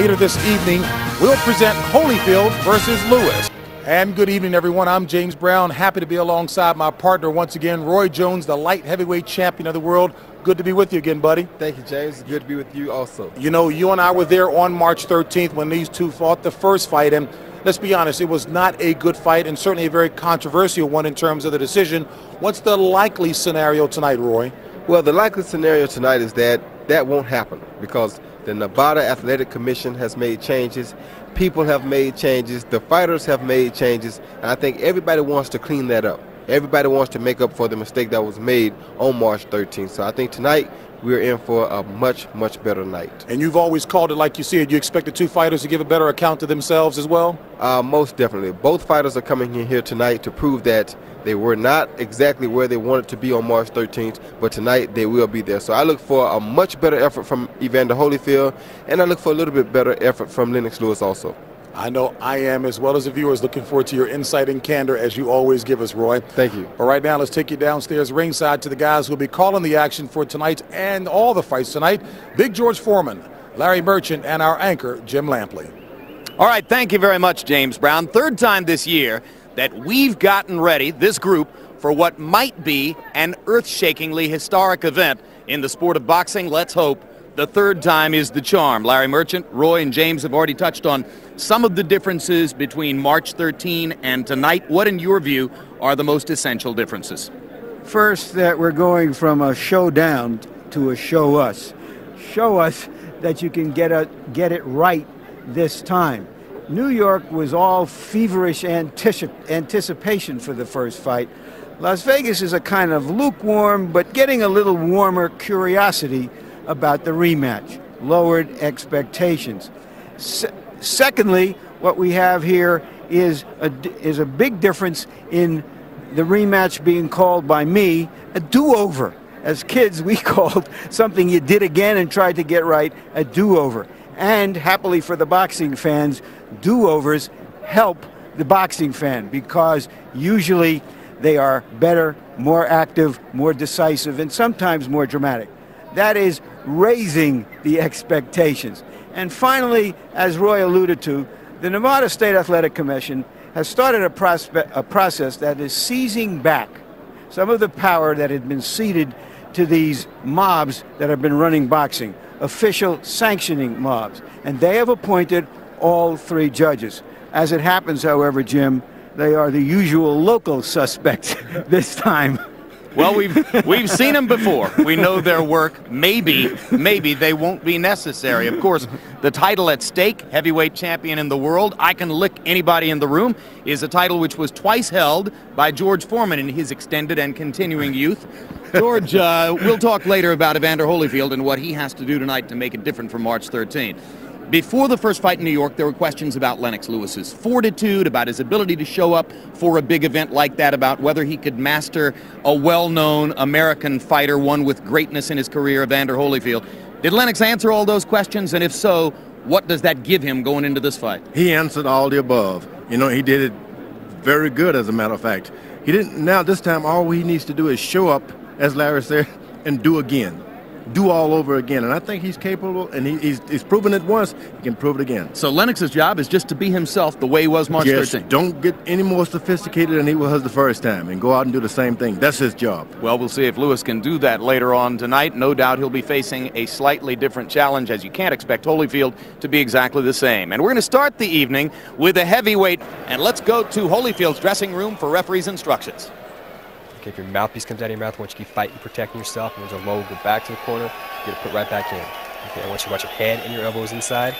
Later this evening, we'll present Holyfield versus Lewis. And good evening, everyone. I'm James Brown. Happy to be alongside my partner once again, Roy Jones, the light heavyweight champion of the world. Good to be with you again, buddy. Thank you, James. Good to be with you also. You know, you and I were there on March 13th when these two fought the first fight, and let's be honest, it was not a good fight and certainly a very controversial one in terms of the decision. What's the likely scenario tonight, Roy? Well, the likely scenario tonight is that that won't happen because the Nevada Athletic Commission has made changes. People have made changes. The fighters have made changes. And I think everybody wants to clean that up. Everybody wants to make up for the mistake that was made on March 13th. So I think tonight we're in for a much, much better night. And you've always called it like you see it. You expect the two fighters to give a better account to themselves as well? Uh, most definitely. Both fighters are coming in here tonight to prove that they were not exactly where they wanted to be on March 13th, but tonight they will be there. So I look for a much better effort from Evander Holyfield, and I look for a little bit better effort from Lennox Lewis also. I know I am, as well as the viewers, looking forward to your insight and candor as you always give us, Roy. Thank you. But right now, let's take you downstairs ringside to the guys who will be calling the action for tonight and all the fights tonight. Big George Foreman, Larry Merchant, and our anchor, Jim Lampley. All right, thank you very much, James Brown. Third time this year that we've gotten ready, this group, for what might be an earth-shakingly historic event in the sport of boxing. Let's hope the third time is the charm. Larry Merchant, Roy, and James have already touched on some of the differences between March 13 and tonight. What, in your view, are the most essential differences? First, that we're going from a showdown to a show us. Show us that you can get, a, get it right this time. New York was all feverish anticip- anticipation for the first fight. Las Vegas is a kind of lukewarm, but getting a little warmer curiosity about the rematch, lowered expectations. Se- secondly, what we have here is a, is a big difference in the rematch being called by me a do over. As kids, we called something you did again and tried to get right a do over. And happily for the boxing fans, do overs help the boxing fan because usually they are better, more active, more decisive, and sometimes more dramatic. That is raising the expectations. And finally, as Roy alluded to, the Nevada State Athletic Commission has started a, prospe- a process that is seizing back some of the power that had been ceded to these mobs that have been running boxing, official sanctioning mobs. And they have appointed all three judges. As it happens, however, Jim, they are the usual local suspects this time. Well, we've we've seen them before. We know their work. Maybe, maybe they won't be necessary. Of course, the title at stake, heavyweight champion in the world, I can lick anybody in the room, is a title which was twice held by George Foreman in his extended and continuing youth. George, uh, we'll talk later about Evander Holyfield and what he has to do tonight to make it different from March 13. Before the first fight in New York, there were questions about Lennox Lewis's fortitude, about his ability to show up for a big event like that, about whether he could master a well-known American fighter, one with greatness in his career, Evander Holyfield. Did Lennox answer all those questions? And if so, what does that give him going into this fight? He answered all the above. You know, he did it very good, as a matter of fact. He didn't. Now this time, all he needs to do is show up, as Larry said, and do again do all over again. And I think he's capable, and he, he's, he's proven it once, he can prove it again. So Lennox's job is just to be himself the way he was March yes, 13th. Don't get any more sophisticated than he was the first time, and go out and do the same thing. That's his job. Well, we'll see if Lewis can do that later on tonight. No doubt he'll be facing a slightly different challenge, as you can't expect Holyfield to be exactly the same. And we're going to start the evening with a heavyweight, and let's go to Holyfield's dressing room for referee's instructions. Okay, if your mouthpiece comes out of your mouth, I want you to keep fighting, protecting yourself. And there's a low, go back to the corner, get it put right back in. Okay, I want you to watch your head and your elbows inside.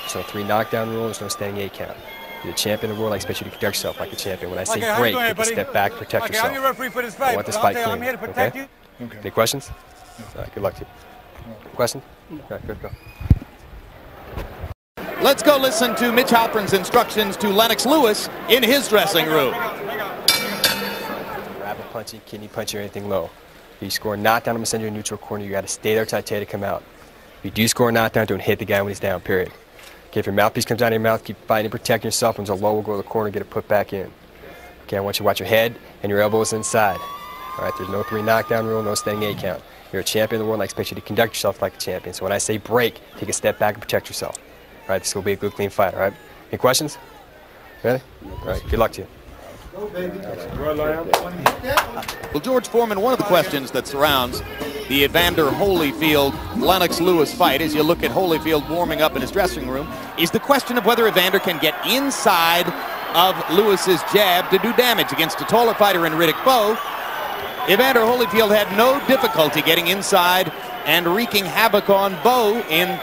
There's no three knockdown rule, there's no standing eight count. You're the champion of the world, I expect you to conduct yourself like a champion. When I say okay, break, doing, take a step back, protect okay, yourself. I'm your referee for this fight. I want this fight I'll clean. I'm here to protect okay? you. Okay. Any questions? All right, good luck to you. Question? All right, good, go. Let's go listen to Mitch Halpern's instructions to Lennox Lewis in his dressing room. Punching, kidney punching, or anything low. If you score a knockdown, I'm going to send you neutral corner. You got to stay there you to come out. If you do score a knockdown, don't hit the guy when he's down, period. Okay, if your mouthpiece comes out of your mouth, keep fighting, protecting yourself. When there's a low, we'll go to the corner, get it put back in. Okay, I want you to watch your head and your elbows inside. All right, there's no three knockdown rule, no standing eight count. You're a champion of the world, and I expect you to conduct yourself like a champion. So when I say break, take a step back and protect yourself. All right, this will be a good, clean fight. All right. Any questions? Ready? All right. Good luck to you. Well, George Foreman, one of the questions that surrounds the Evander Holyfield Lennox Lewis fight as you look at Holyfield warming up in his dressing room is the question of whether Evander can get inside of Lewis's jab to do damage against a taller fighter in Riddick Bowe. Evander Holyfield had no difficulty getting inside and wreaking havoc on Bowe in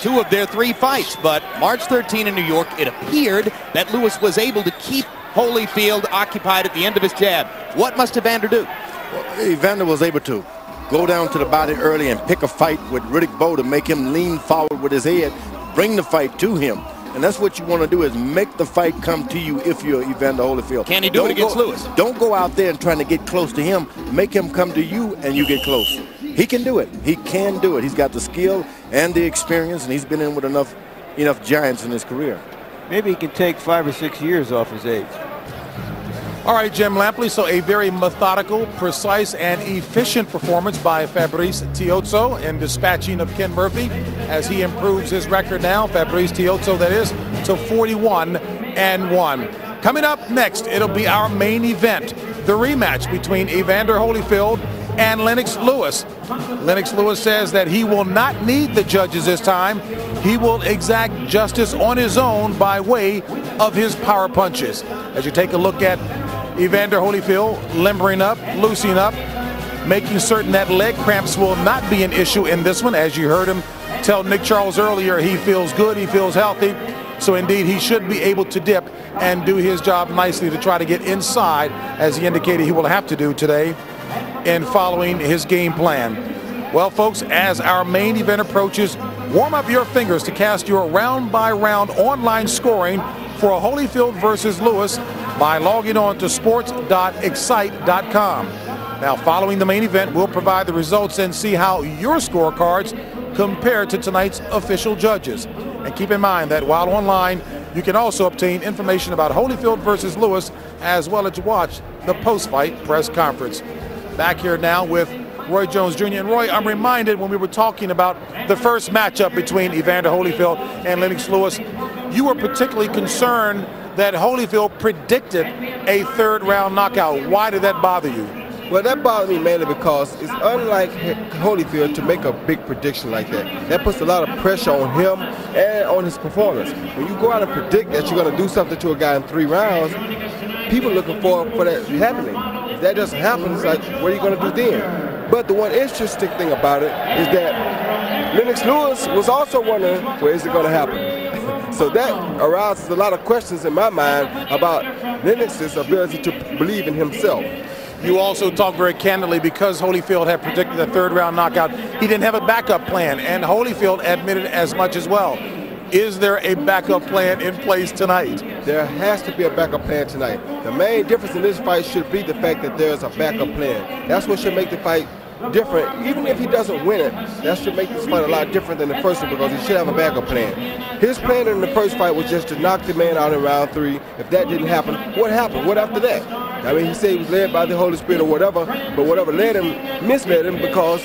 two of their three fights. But March 13 in New York, it appeared that Lewis was able to keep Holyfield occupied at the end of his jab. What must Evander do? Well, Evander was able to go down to the body early and pick a fight with Riddick Bowe to make him lean forward with his head, bring the fight to him. And that's what you want to do is make the fight come to you if you're Evander Holyfield. Can he do don't it against go, Lewis? Don't go out there and trying to get close to him. Make him come to you and you get close. He can do it. He can do it. He's got the skill and the experience, and he's been in with enough enough giants in his career. Maybe he can take five or six years off his age. All right, Jim Lampley. So a very methodical, precise, and efficient performance by Fabrice Tiozzo in dispatching of Ken Murphy as he improves his record now. Fabrice Tiozzo, that is, to 41 and 1. Coming up next, it'll be our main event, the rematch between Evander Holyfield and Lennox Lewis. Lennox Lewis says that he will not need the judges this time. He will exact justice on his own by way of his power punches. As you take a look at Evander Holyfield limbering up, loosening up, making certain that leg cramps will not be an issue in this one. As you heard him tell Nick Charles earlier, he feels good, he feels healthy. So indeed, he should be able to dip and do his job nicely to try to get inside, as he indicated he will have to do today in following his game plan. Well, folks, as our main event approaches, warm up your fingers to cast your round by round online scoring for a Holyfield versus Lewis by logging on to sports.excite.com. Now, following the main event, we'll provide the results and see how your scorecards compare to tonight's official judges. And keep in mind that while online, you can also obtain information about Holyfield versus Lewis as well as watch the post-fight press conference. Back here now with Roy Jones Jr. And Roy, I'm reminded when we were talking about the first matchup between Evander Holyfield and Lennox Lewis, you were particularly concerned that Holyfield predicted a third round knockout. Why did that bother you? Well, that bothered me mainly because it's unlike Holyfield to make a big prediction like that. That puts a lot of pressure on him and on his performance. When you go out and predict that you're going to do something to a guy in three rounds, people looking for, for that happening. If that doesn't happen, it's like, what are you going to do then? But the one interesting thing about it is that Lennox Lewis was also wondering, where is it going to happen? so that arouses a lot of questions in my mind about Lennox's ability to believe in himself. You also talked very candidly because Holyfield had predicted a third round knockout. He didn't have a backup plan, and Holyfield admitted as much as well. Is there a backup plan in place tonight? There has to be a backup plan tonight. The main difference in this fight should be the fact that there's a backup plan. That's what should make the fight different. Even if he doesn't win it, that should make this fight a lot different than the first one because he should have a backup plan. His plan in the first fight was just to knock the man out in round three. If that didn't happen, what happened? What after that? I mean, he said he was led by the Holy Spirit or whatever, but whatever led him misled him because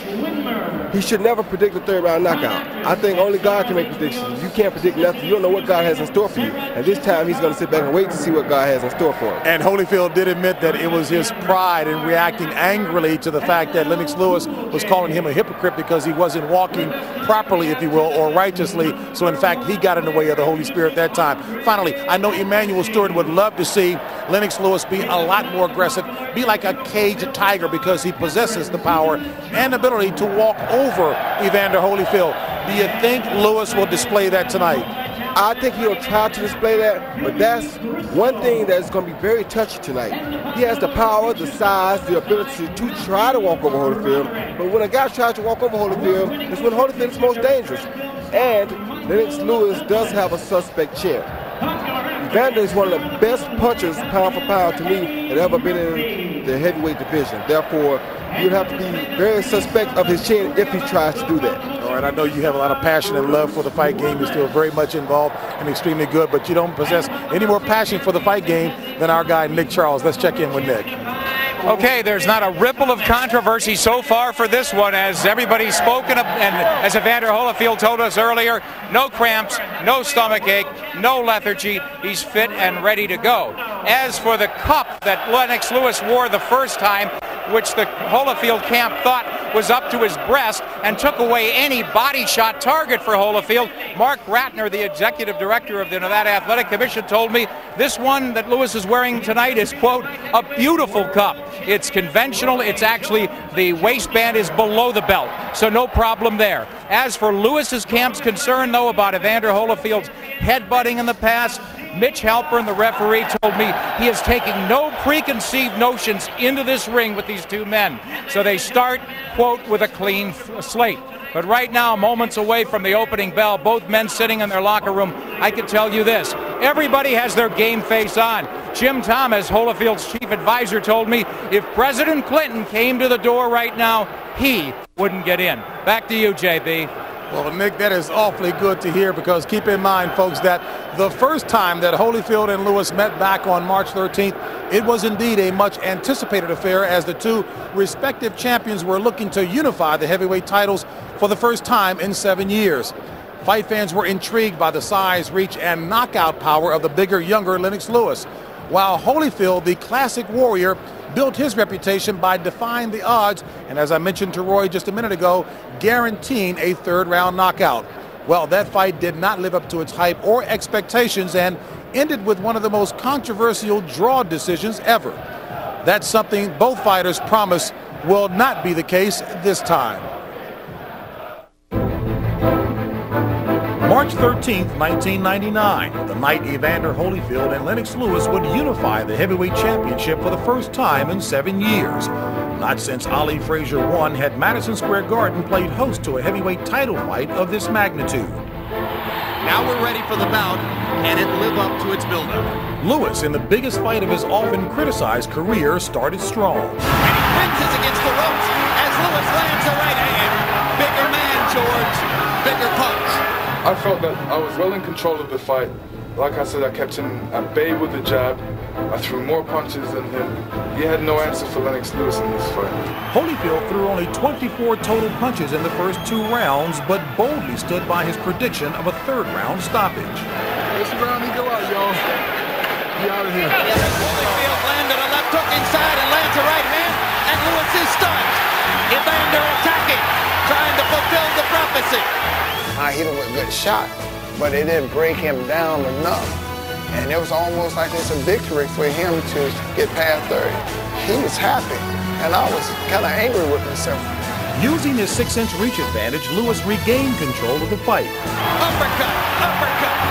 he should never predict a third round knockout. I think only God can make predictions. You can't predict nothing. You don't know what God has in store for you. And this time he's going to sit back and wait to see what God has in store for him. And Holyfield did admit that it was his pride in reacting angrily to the fact that Lennox Lewis was calling him a hypocrite because he wasn't walking properly, if you will, or righteously. So in fact, he got in the way of the Holy Spirit that time. Finally, I know Emanuel Steward would love to see Lennox Lewis be a lot more aggressive, be like a caged tiger because he possesses the power and ability to walk over Evander Holyfield. Do you think Lewis will display that tonight? I think he'll try to display that, but that's one thing that's going to be very touchy tonight. He has the power, the size, the ability to try to walk over Holyfield, but when a guy tries to walk over Holyfield, it's when Holyfield is most dangerous. And Lennox Lewis does have a suspect chin. Evander is one of the best punchers, pound for pound, to me, that ever been in the heavyweight division. Therefore, you'd have to be very suspect of his chin if he tries to do that. All right, I know you have a lot of passion and love for the fight game. You're still very much involved and extremely good, but you don't possess any more passion for the fight game than our guy, Nick Charles. Let's check in with Nick. Okay, there's not a ripple of controversy so far for this one, as everybody's spoken of, and as Evander Holyfield told us earlier, no cramps, no stomach ache, no lethargy. He's fit and ready to go. As for the cup that Lennox Lewis wore the first time, which the Holyfield camp thought was up to his breast and took away any body shot target for Holyfield. Mark Ratner, the executive director of the Nevada Athletic Commission, told me this one that Lewis is wearing tonight is, quote, a beautiful cup. It's conventional. It's actually, the waistband is below the belt, so no problem there. As for Lewis's camp's concern, though, about Evander Holyfield's headbutting in the past, Mitch Halpern, the referee, told me he is taking no preconceived notions into this ring with these two men. So they start, quote, with a clean slate. But right now, moments away from the opening bell, both men sitting in their locker room, I can tell you this. Everybody has their game face on. Jim Thomas, Holyfield's chief advisor, told me if President Clinton came to the door right now, he wouldn't get in. Back to you, JB. Well, Nick, that is awfully good to hear because keep in mind, folks, that the first time that Holyfield and Lewis met back on March 13th, it was indeed a much anticipated affair as the two respective champions were looking to unify the heavyweight titles for the first time in seven years. Fight fans were intrigued by the size, reach, and knockout power of the bigger, younger Lennox Lewis, while Holyfield, the classic warrior, built his reputation by defying the odds and, as I mentioned to Roy just a minute ago, guaranteeing a third round knockout. Well, that fight did not live up to its hype or expectations and ended with one of the most controversial draw decisions ever. That's something both fighters promise will not be the case this time. March 13, 1999, the night Evander Holyfield and Lennox Lewis would unify the heavyweight championship for the first time in seven years. Not since Ali Frazier one had Madison Square Garden played host to a heavyweight title fight of this magnitude. Now we're ready for the bout, and it live up to its buildup. Lewis, in the biggest fight of his often criticized career, started strong. And he fences against the ropes as Lewis lands a right hand. Bigger man, George. Bigger punch. I felt that I was well in control of the fight. Like I said, I kept him at bay with the jab. I threw more punches than him. He had no answer for Lennox Lewis in this fight. Holyfield threw only 24 total punches in the first two rounds, but boldly stood by his prediction of a third round stoppage. This round, he go out, y'all. He out of here. Holyfield landed a left hook inside and lands a right hand, and Lewis is stunned. Evander attacking, trying to fulfill the prophecy. I hit him with a good shot, but it didn't break him down enough. And it was almost like it's a victory for him to get past 30. He was happy, and I was kind of angry with myself. Using his six-inch reach advantage, Lewis regained control of the fight. Uppercut, uppercut,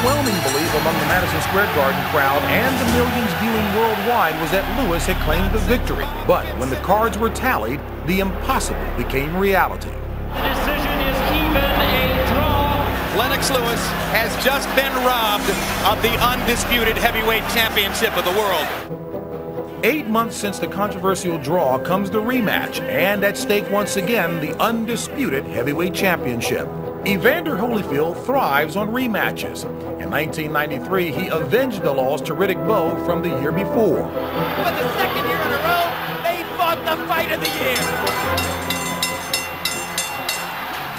overwhelming belief among the Madison Square Garden crowd and the millions viewing worldwide was that Lewis had claimed the victory. But when the cards were tallied, the impossible became reality. The decision is even a draw. Lennox Lewis has just been robbed of the undisputed heavyweight championship of the world. Eight months since the controversial draw comes the rematch, and at stake once again the undisputed heavyweight championship. Evander Holyfield thrives on rematches. In 1993, he avenged the loss to Riddick Bowe from the year before. For the second year in a row, they fought the fight of the year.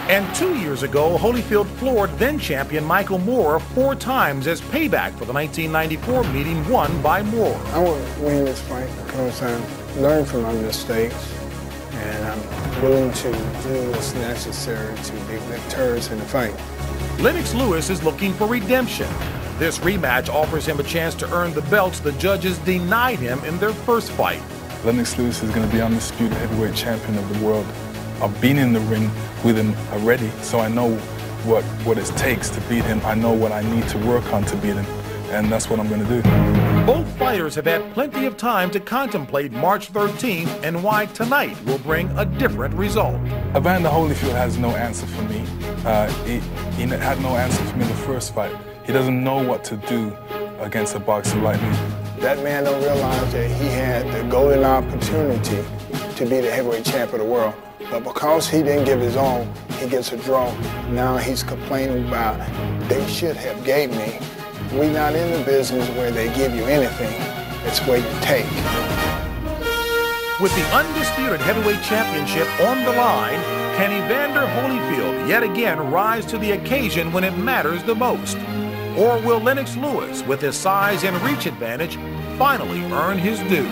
And two years ago, Holyfield floored then champion Michael Moorer four times as payback for the 1994 meeting won by Moorer. I want to win this fight because I learned from my mistakes and I'm willing to do what's necessary to be victorious in the fight. Lennox Lewis is looking for redemption. This rematch offers him a chance to earn the belts the judges denied him in their first fight. Lennox Lewis is going to be undisputed heavyweight champion of the world. I've been in the ring with him already, so I know what, what it takes to beat him. I know what I need to work on to beat him, and that's what I'm going to do. Both fighters have had plenty of time to contemplate March 13th and why tonight will bring a different result. Evander Holyfield has no answer for me. Uh, he, he had no answer for me in the first fight. He doesn't know what to do against a boxer like me. That man don't realize that he had the golden opportunity to be the heavyweight champ of the world. But because he didn't give his own, he gets a draw. Now he's complaining about they should have gave me We not in the business where they give you anything. It's where you take. With the undisputed heavyweight championship on the line, can Evander Holyfield yet again rise to the occasion when it matters the most? Or will Lennox Lewis, with his size and reach advantage, finally earn his due?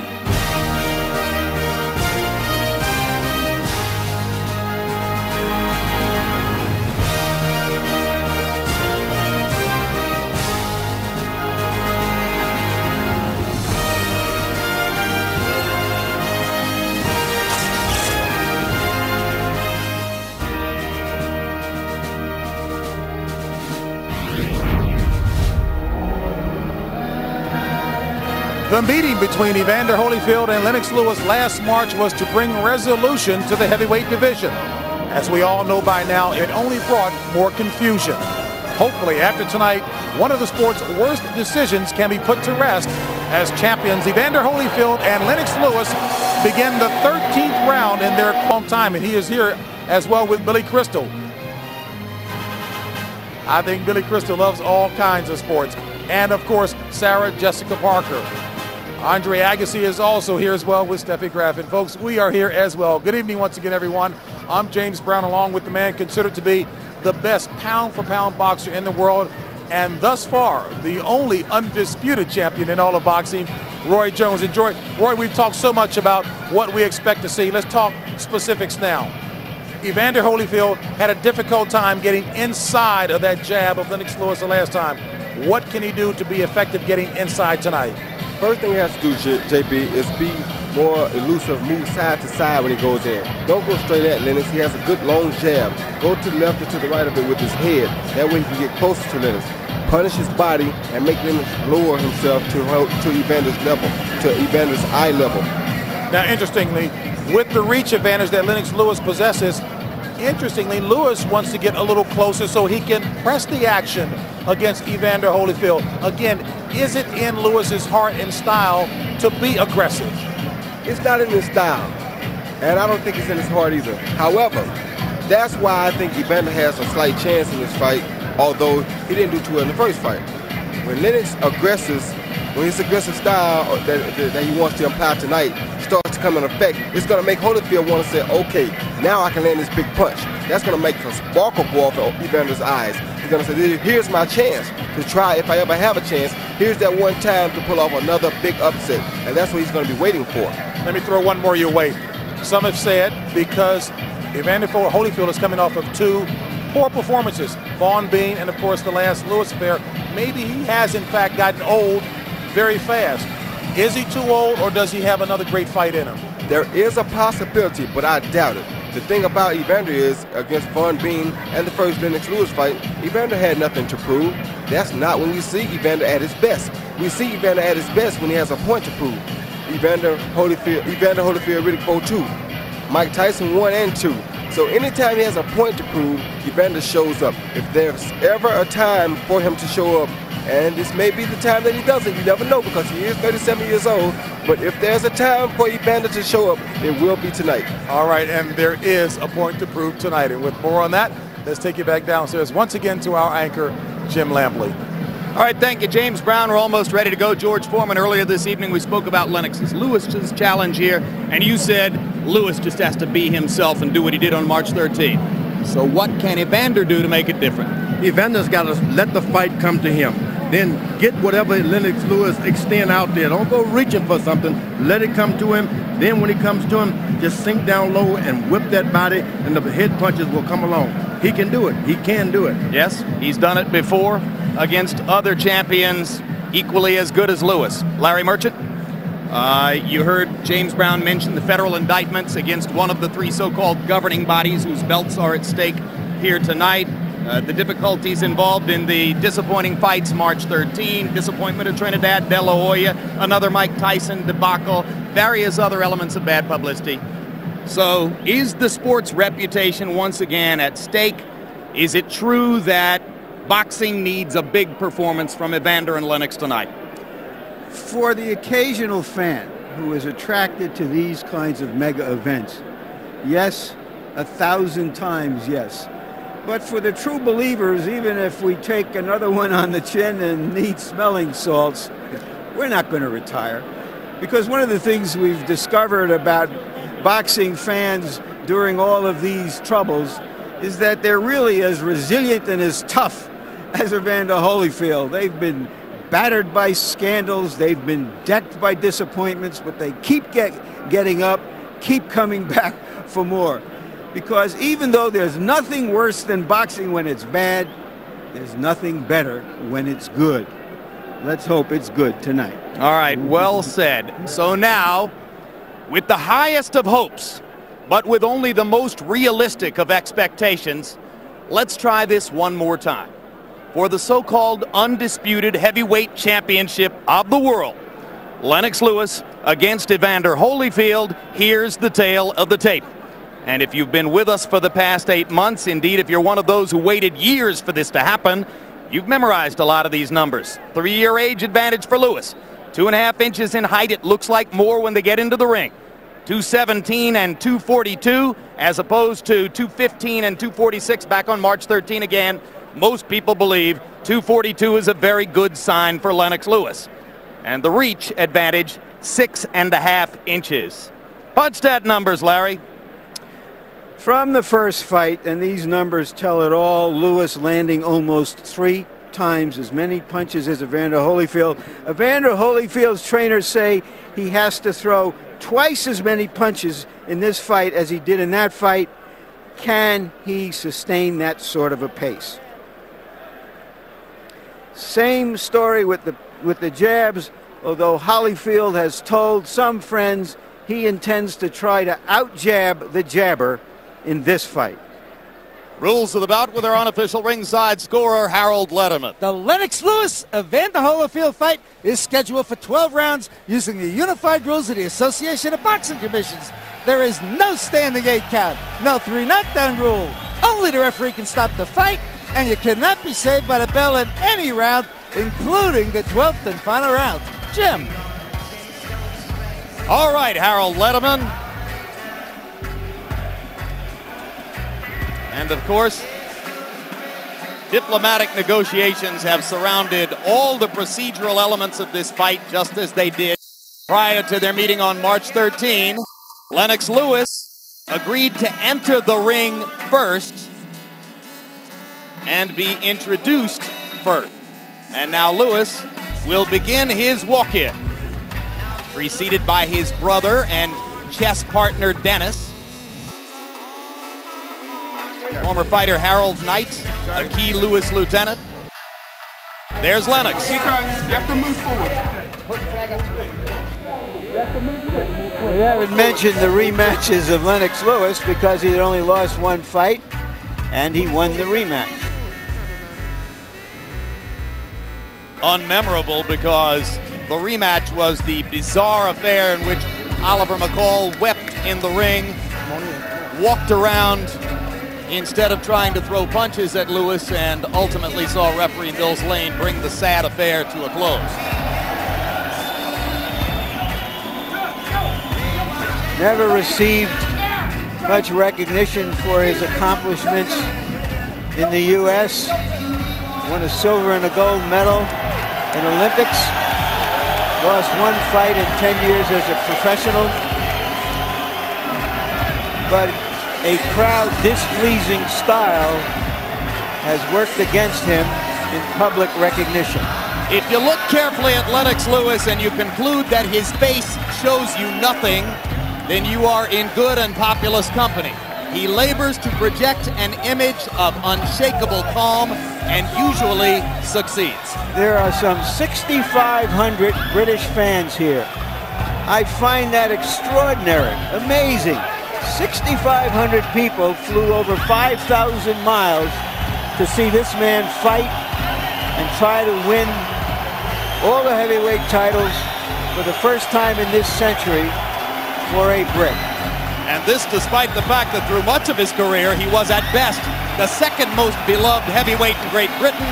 The meeting between Evander Holyfield and Lennox Lewis last March was to bring resolution to the heavyweight division. As we all know by now, it only brought more confusion. Hopefully, after tonight, one of the sport's worst decisions can be put to rest as champions Evander Holyfield and Lennox Lewis begin the 13th round in their long time. And he is here as well with Billy Crystal. I think Billy Crystal loves all kinds of sports. And of course, Sarah Jessica Parker. Andre Agassi is also here as well with Steffi Graf. And folks, we are here as well. Good evening once again, everyone. I'm James Brown along with the man considered to be the best pound for pound boxer in the world. And thus far, the only undisputed champion in all of boxing, Roy Jones. And Roy, Roy, we've talked so much about what we expect to see. Let's talk specifics now. Evander Holyfield had a difficult time getting inside of that jab of Lennox Lewis the last time. What can he do to be effective getting inside tonight? First thing he has to do, JB, is be more elusive, move side to side when he goes in. Don't go straight at Lennox. He has a good long jab. Go to the left or to the right of it with his head. That way he can get closer to Lennox. Punish his body and make Lennox lower himself to, to Evander's level, to Evander's eye level. Now, interestingly, with the reach advantage that Lennox Lewis possesses, interestingly, Lewis wants to get a little closer so he can press the action against Evander Holyfield. Again, is it in Lewis's heart and style to be aggressive? It's not in his style, and I don't think it's in his heart either. However, that's why I think Evander has a slight chance in this fight, although he didn't do too well in the first fight. When Lennox aggresses, when his aggressive style that, that, he wants to apply tonight starts to come in effect, it's going to make Holyfield want to say, okay, now I can land this big punch. That's going to make a sparkle go off Evander's eyes. He's going to say, here's my chance to try, if I ever have a chance, here's that one time to pull off another big upset. And that's what he's going to be waiting for. Let me throw one more your way. Some have said because Evander Holyfield is coming off of two poor performances, Vaughn Bean and, of course, the last Lewis affair, maybe he has, in fact, gotten old very fast. Is he too old, or does he have another great fight in him? There is a possibility, but I doubt it. The thing about Evander is, against Vaughn Bean and the first Lennox Lewis fight, Evander had nothing to prove. That's not when we see Evander at his best. We see Evander at his best when he has a point to prove. Evander Holyfield, Evander Holyfield Riddick Bowe 2. Mike Tyson 1 and 2. So anytime he has a point to prove, Evander shows up. If there's ever a time for him to show up, and this may be the time that he doesn't, you never know because he is 37 years old, but if there's a time for Evander to show up, it will be tonight. All right, and there is a point to prove tonight. And with more on that, let's take you back downstairs once again to our anchor, Jim Lampley. All right, thank you, James Brown. We're almost ready to go. George Foreman, earlier this evening, we spoke about Lennox's Lewis's challenge here, and you said Lewis just has to be himself and do what he did on March 13th. So what can Evander do to make it different? Evander's got to let the fight come to him. Then get whatever Lennox Lewis extend out there. Don't go reaching for something. Let it come to him. Then when he comes to him, just sink down low and whip that body, and the head punches will come along. He can do it. He can do it. Yes, he's done it before against other champions equally as good as Lewis. Larry Merchant? Uh, you heard James Brown mention the federal indictments against one of the three so-called governing bodies whose belts are at stake here tonight. Uh, the difficulties involved in the disappointing fights March 13, disappointment of Trinidad De La Hoya, another Mike Tyson debacle, various other elements of bad publicity. So, is the sport's reputation once again at stake? Is it true that boxing needs a big performance from Evander and Lennox tonight? For the occasional fan who is attracted to these kinds of mega events, yes, a thousand times yes. But for the true believers, even if we take another one on the chin and need smelling salts, we're not going to retire. Because one of the things we've discovered about boxing fans during all of these troubles is that they're really as resilient and as tough as Evander Holyfield. They've been battered by scandals, they've been decked by disappointments, but they keep get, getting up, keep coming back for more. Because even though there's nothing worse than boxing when it's bad, there's nothing better when it's good. Let's hope it's good tonight. All right, well said. So now, with the highest of hopes, but with only the most realistic of expectations, let's try this one more time. For the so-called undisputed heavyweight championship of the world, Lennox Lewis against Evander Holyfield, here's the tale of the tape. And if you've been with us for the past eight months, indeed, if you're one of those who waited years for this to happen, you've memorized a lot of these numbers. Three-year age advantage for Lewis. Two and a half inches in height. It looks like more when they get into the ring. 217 and 242 as opposed to 215 and 246 back on March 13 again. Most people believe 242 is a very good sign for Lennox Lewis. And the reach advantage, six and a half inches. Punch that numbers, Larry. From the first fight, and these numbers tell it all, Lewis landing almost three times as many punches as Evander Holyfield. Evander Holyfield's trainers say he has to throw twice as many punches in this fight as he did in that fight. Can he sustain that sort of a pace? Same story with the with the jabs, although Holyfield has told some friends he intends to try to out-jab the jabber in this fight. Rules of the bout with our unofficial ringside scorer, Harold Lederman. The Lennox Lewis Evander Holyfield fight is scheduled for 12 rounds using the unified rules of the Association of Boxing Commissions. There is no standing eight count, no three knockdown rule. Only the referee can stop the fight, and you cannot be saved by the bell in any round, including the 12th and final round. Jim. All right, Harold Lederman. And of course, diplomatic negotiations have surrounded all the procedural elements of this fight just as they did prior to their meeting on March 13. Lennox Lewis agreed to enter the ring first and be introduced first. And now Lewis will begin his walk-in, preceded by his brother and chess partner Dennis. Former fighter Harold Knight, a key Lewis lieutenant. There's Lennox. You have to move forward. We haven't mentioned the rematches of Lennox Lewis because he had only lost one fight and he won the rematch. Unmemorable because the rematch was the bizarre affair in which Oliver McCall wept in the ring, walked around instead of trying to throw punches at Lewis and ultimately saw referee Mills Lane bring the sad affair to a close. Never received much recognition for his accomplishments in the U.S. Won a silver and a gold medal in Olympics. Lost one fight in 10 years as a professional. But a crowd displeasing style has worked against him in public recognition. If you look carefully at Lennox Lewis and you conclude that his face shows you nothing, then you are in good and populous company. He labors to project an image of unshakable calm and usually succeeds. There are some 6,500 British fans here. I find that extraordinary, amazing. 6,500 people flew over 5,000 miles to see this man fight and try to win all the heavyweight titles for the first time in this century for a Brit. And this despite the fact that through much of his career, he was at best the second most beloved heavyweight in Great Britain,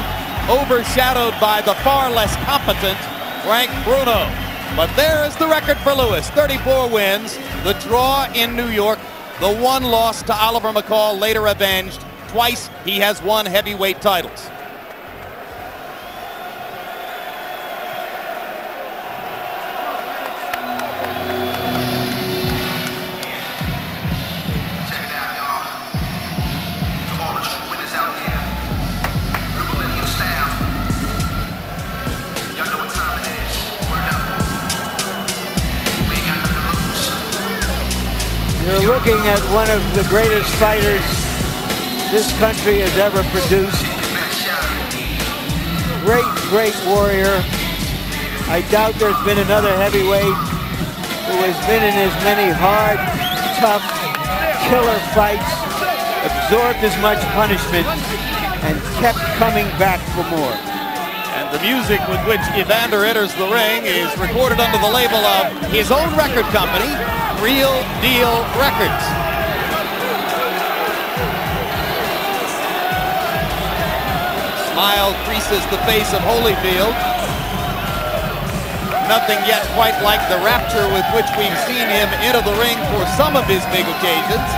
overshadowed by the far less competent Frank Bruno. But there is the record for Lewis, 34 wins, the draw in New York, the one loss to Oliver McCall, later avenged, Twice he has won heavyweight titles. You're looking at one of the greatest fighters this country has ever produced. Great, great warrior. I doubt there's been another heavyweight who has been in as many hard, tough, killer fights, absorbed as much punishment, and kept coming back for more. And the music with which Evander enters the ring is recorded under the label of his own record company, Real Deal Records. Smile creases the face of Holyfield. Nothing yet quite like the rapture with which we've seen him enter the ring for some of his big occasions.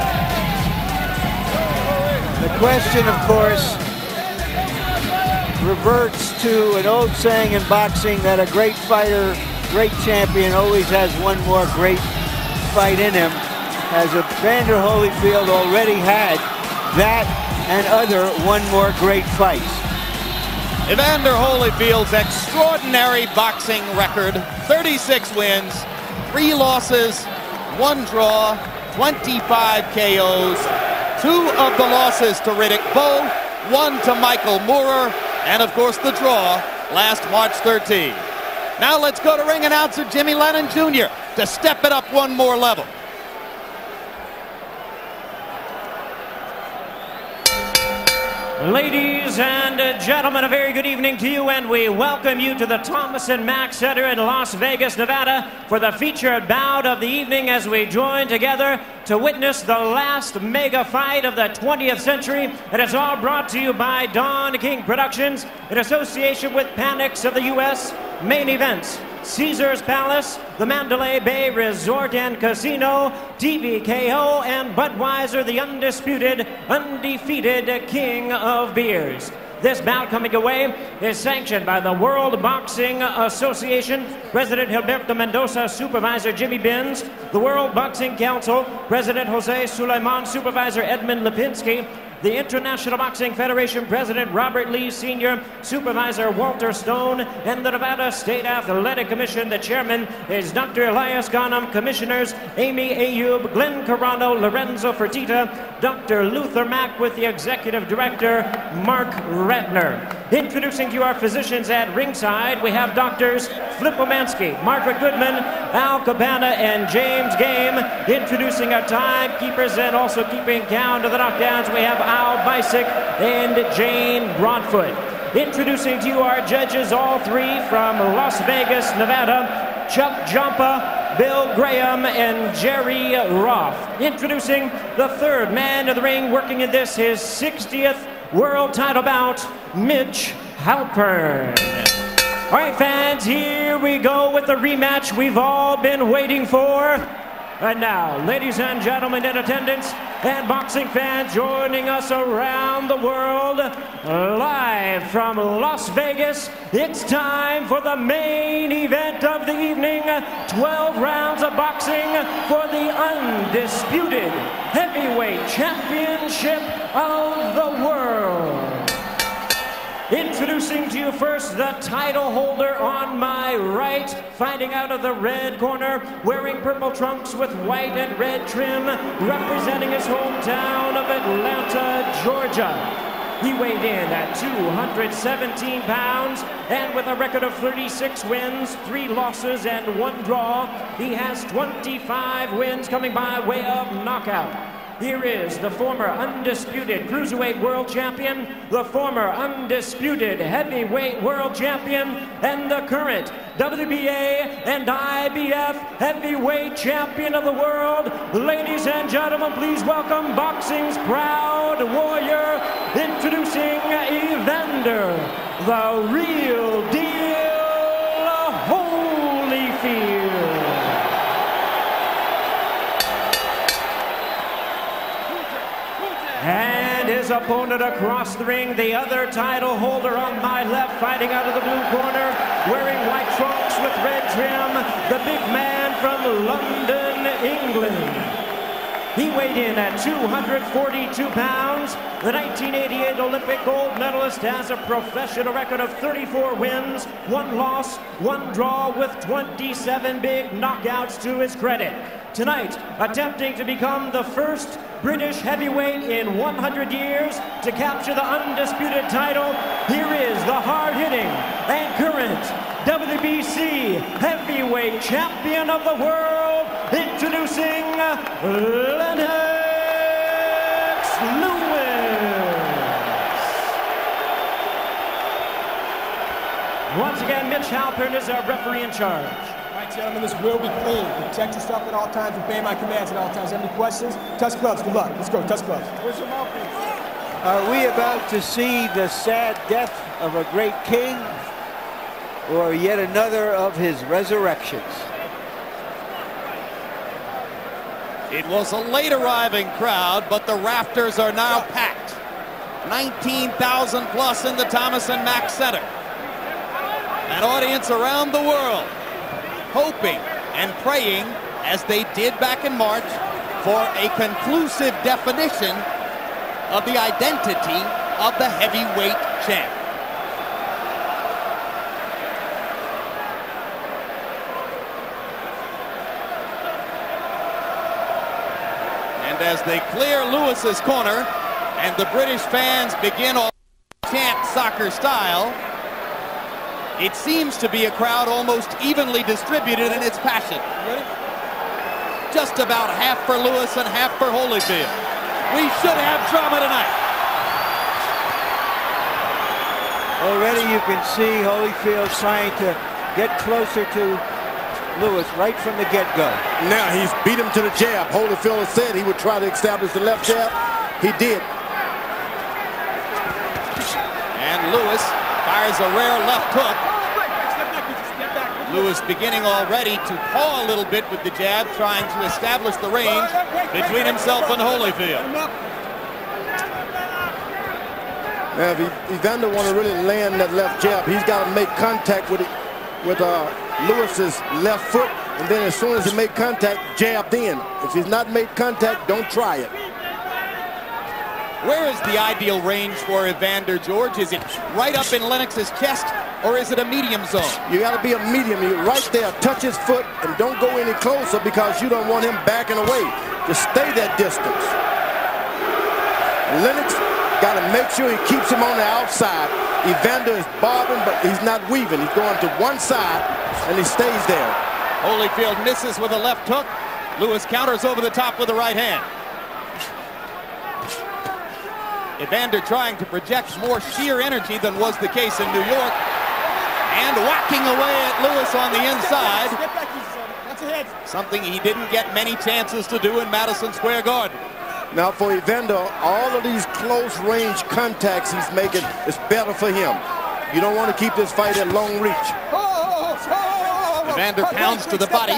The question, of course, reverts to an old saying in boxing that a great fighter, great champion always has one more great fight in him. Has Evander Holyfield already had that and other one more great fights? Evander Holyfield's extraordinary boxing record 36 wins, 3 losses, 1 draw, 25 KOs. Two of the losses to Riddick Bowe, one to Michael Moorer, and of course the draw last March 13. Now let's go to ring announcer Jimmy Lennon Jr. to step it up one more level. Ladies and gentlemen, a very good evening to you, and we welcome you to the Thomas and Mack Center in Las Vegas, Nevada, for the featured bout of the evening as we join together to witness the last mega fight of the 20th century. And it's all brought to you by Don King Productions in association with Panix of the U.S. Main Events. Caesar's Palace, the Mandalay Bay Resort and Casino, TVKO, and Budweiser, the undisputed, undefeated king of beers. This bout coming away is sanctioned by the World Boxing Association, President Gilberto Mendoza, Supervisor Jimmy Benz, the World Boxing Council, President Jose Sulaiman, Supervisor Edmund Lipinski, the International Boxing Federation President Robert Lee Sr., Supervisor Walter Stone, and the Nevada State Athletic Commission. The chairman is Dr. Elias Ghanem, Commissioners Amy Ayoub, Glenn Carano, Lorenzo Fertitta, Dr. Luther Mack with the Executive Director Mark Ratner. Introducing to you our physicians at ringside, we have doctors Flip Homansky, Margaret Goodman, Al Cabana, and James Game. Introducing our timekeepers and also keeping count of the knockdowns, we have Al Bicyk and Jane Broadfoot. Introducing to you our judges, all three from Las Vegas, Nevada, Chuck Giampa, Bill Graham, and Jerry Roth. Introducing the third man of the ring, working in this, his 60th world title bout, Mitch Halpern. All right, fans, here we go with the rematch we've all been waiting for. And now, ladies and gentlemen in attendance and boxing fans joining us around the world, live from Las Vegas, it's time for the main event of the evening 12 rounds of boxing for the undisputed heavyweight championship of the world. Introducing to you first the title holder on my right, fighting out of the red corner, wearing purple trunks with white and red trim, representing his hometown of Atlanta, Georgia. He weighed in at 217 pounds, and with a record of 36 wins, 3 losses, and 1 draw, he has 25 wins coming by way of knockout. Here is the former undisputed cruiserweight world champion, the former undisputed heavyweight world champion, and the current WBA and IBF heavyweight champion of the world. Ladies and gentlemen, please welcome boxing's proud warrior, introducing Evander, the real deal Holyfield. And opponent across the ring. The other title holder on my left, fighting out of the blue corner, wearing white trunks with red trim, the big man from London, England. He weighed in at 242 pounds. The 1988 Olympic gold medalist has a professional record of 34 wins, one loss, one draw with 27 big knockouts to his credit. Tonight, attempting to become the first British heavyweight in 100 years to capture the undisputed title, here is the hard-hitting and current WBC heavyweight champion of the world, introducing Lennox Lewis. Once again, Mitch Halpern is our referee in charge. All right, gentlemen, this will be clean. Protect yourself at all times. Obey my commands at all times. Have any questions? Touch gloves. Good luck. Let's go. Touch gloves. Are we about to see the sad death of a great king or yet another of his resurrections? It was a late arriving crowd, but the rafters are now packed. 19,000 plus in the Thomas and Mack Center. An audience around the world hoping and praying, as they did back in March, for a conclusive definition of the identity of the heavyweight champ. As they clear Lewis's corner and the British fans begin all chant soccer style, it seems to be a crowd almost evenly distributed in its passion. Just about half for Lewis and half for Holyfield. We should have drama tonight. Already you can see Holyfield trying to get closer to Lewis right from the get-go. Now he's beat him to the jab. Holyfield said he would try to establish the left jab. He did. And Lewis fires a rare left hook. Lewis beginning already to paw a little bit with the jab, trying to establish the range between himself and Holyfield. Now, if Evander want to really land that left jab, he's got to make contact with it, with uh, Lewis's left foot, and then as soon as he made contact, jabbed in. If he's not made contact, don't try it. Where is the ideal range for Evander George? Is it right up in Lennox's chest, or is it a medium zone? You got to be a medium. You right there, touch his foot, and don't go any closer because you don't want him backing away. Just stay that distance. Lennox got to make sure he keeps him on the outside. Evander is bobbing, but he's not weaving. He's going to one side, and he stays there. Holyfield misses with a left hook. Lewis counters over the top with the right hand. Evander trying to project more sheer energy than was the case in New York. And whacking away at Lewis on the inside. Something he didn't get many chances to do in Madison Square Garden. Now for Evander, all of these close range contacts he's making is better for him. You don't want to keep this fight at long reach. Oh, Evander pounds to the body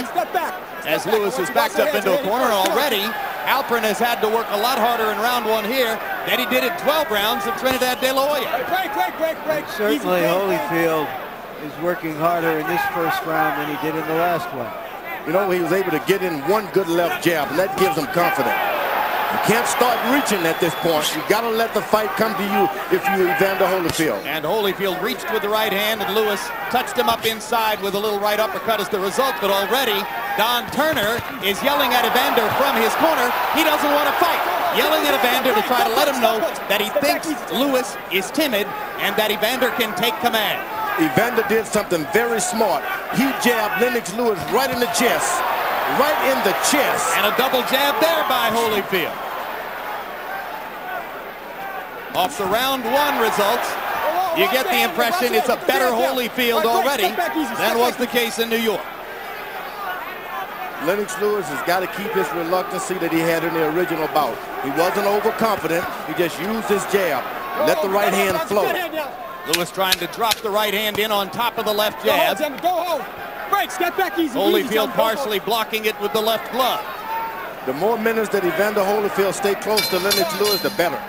as Lewis is backed up into a corner already. Halpern has had to work a lot harder in round one here than he did in 12 rounds of Trinidad De La Hoya. Break, break, break, break. Certainly Holyfield is working harder in this first round than he did in the last one. You know, he was able to get in one good left jab, and that gives him confidence. You can't start reaching at this point. You've got to let the fight come to you if you Evander Holyfield. And Holyfield reached with the right hand, and Lewis touched him up inside with a little right uppercut as the result. But already, Don Turner is yelling at Evander from his corner. He doesn't want to fight. Yelling at Evander to try to let him know that he thinks Lewis is timid and that Evander can take command. Evander did something very smart. He jabbed Lennox Lewis right in the chest. Right in the chest. And a double jab there by Holyfield. Off the round one results, you get the impression it's a better Holyfield already than was the case in New York. Lennox Lewis has got to keep his reluctancy that he had in the original bout. He wasn't overconfident. He just used his jab. Let the right hand flow. Lewis trying to drop the right hand in on top of the left jab. Go home break. Step back easy. Holyfield easy, partially blocking it with the left glove. The more minutes that Evander Holyfield stay close to Lennox Lewis, the better.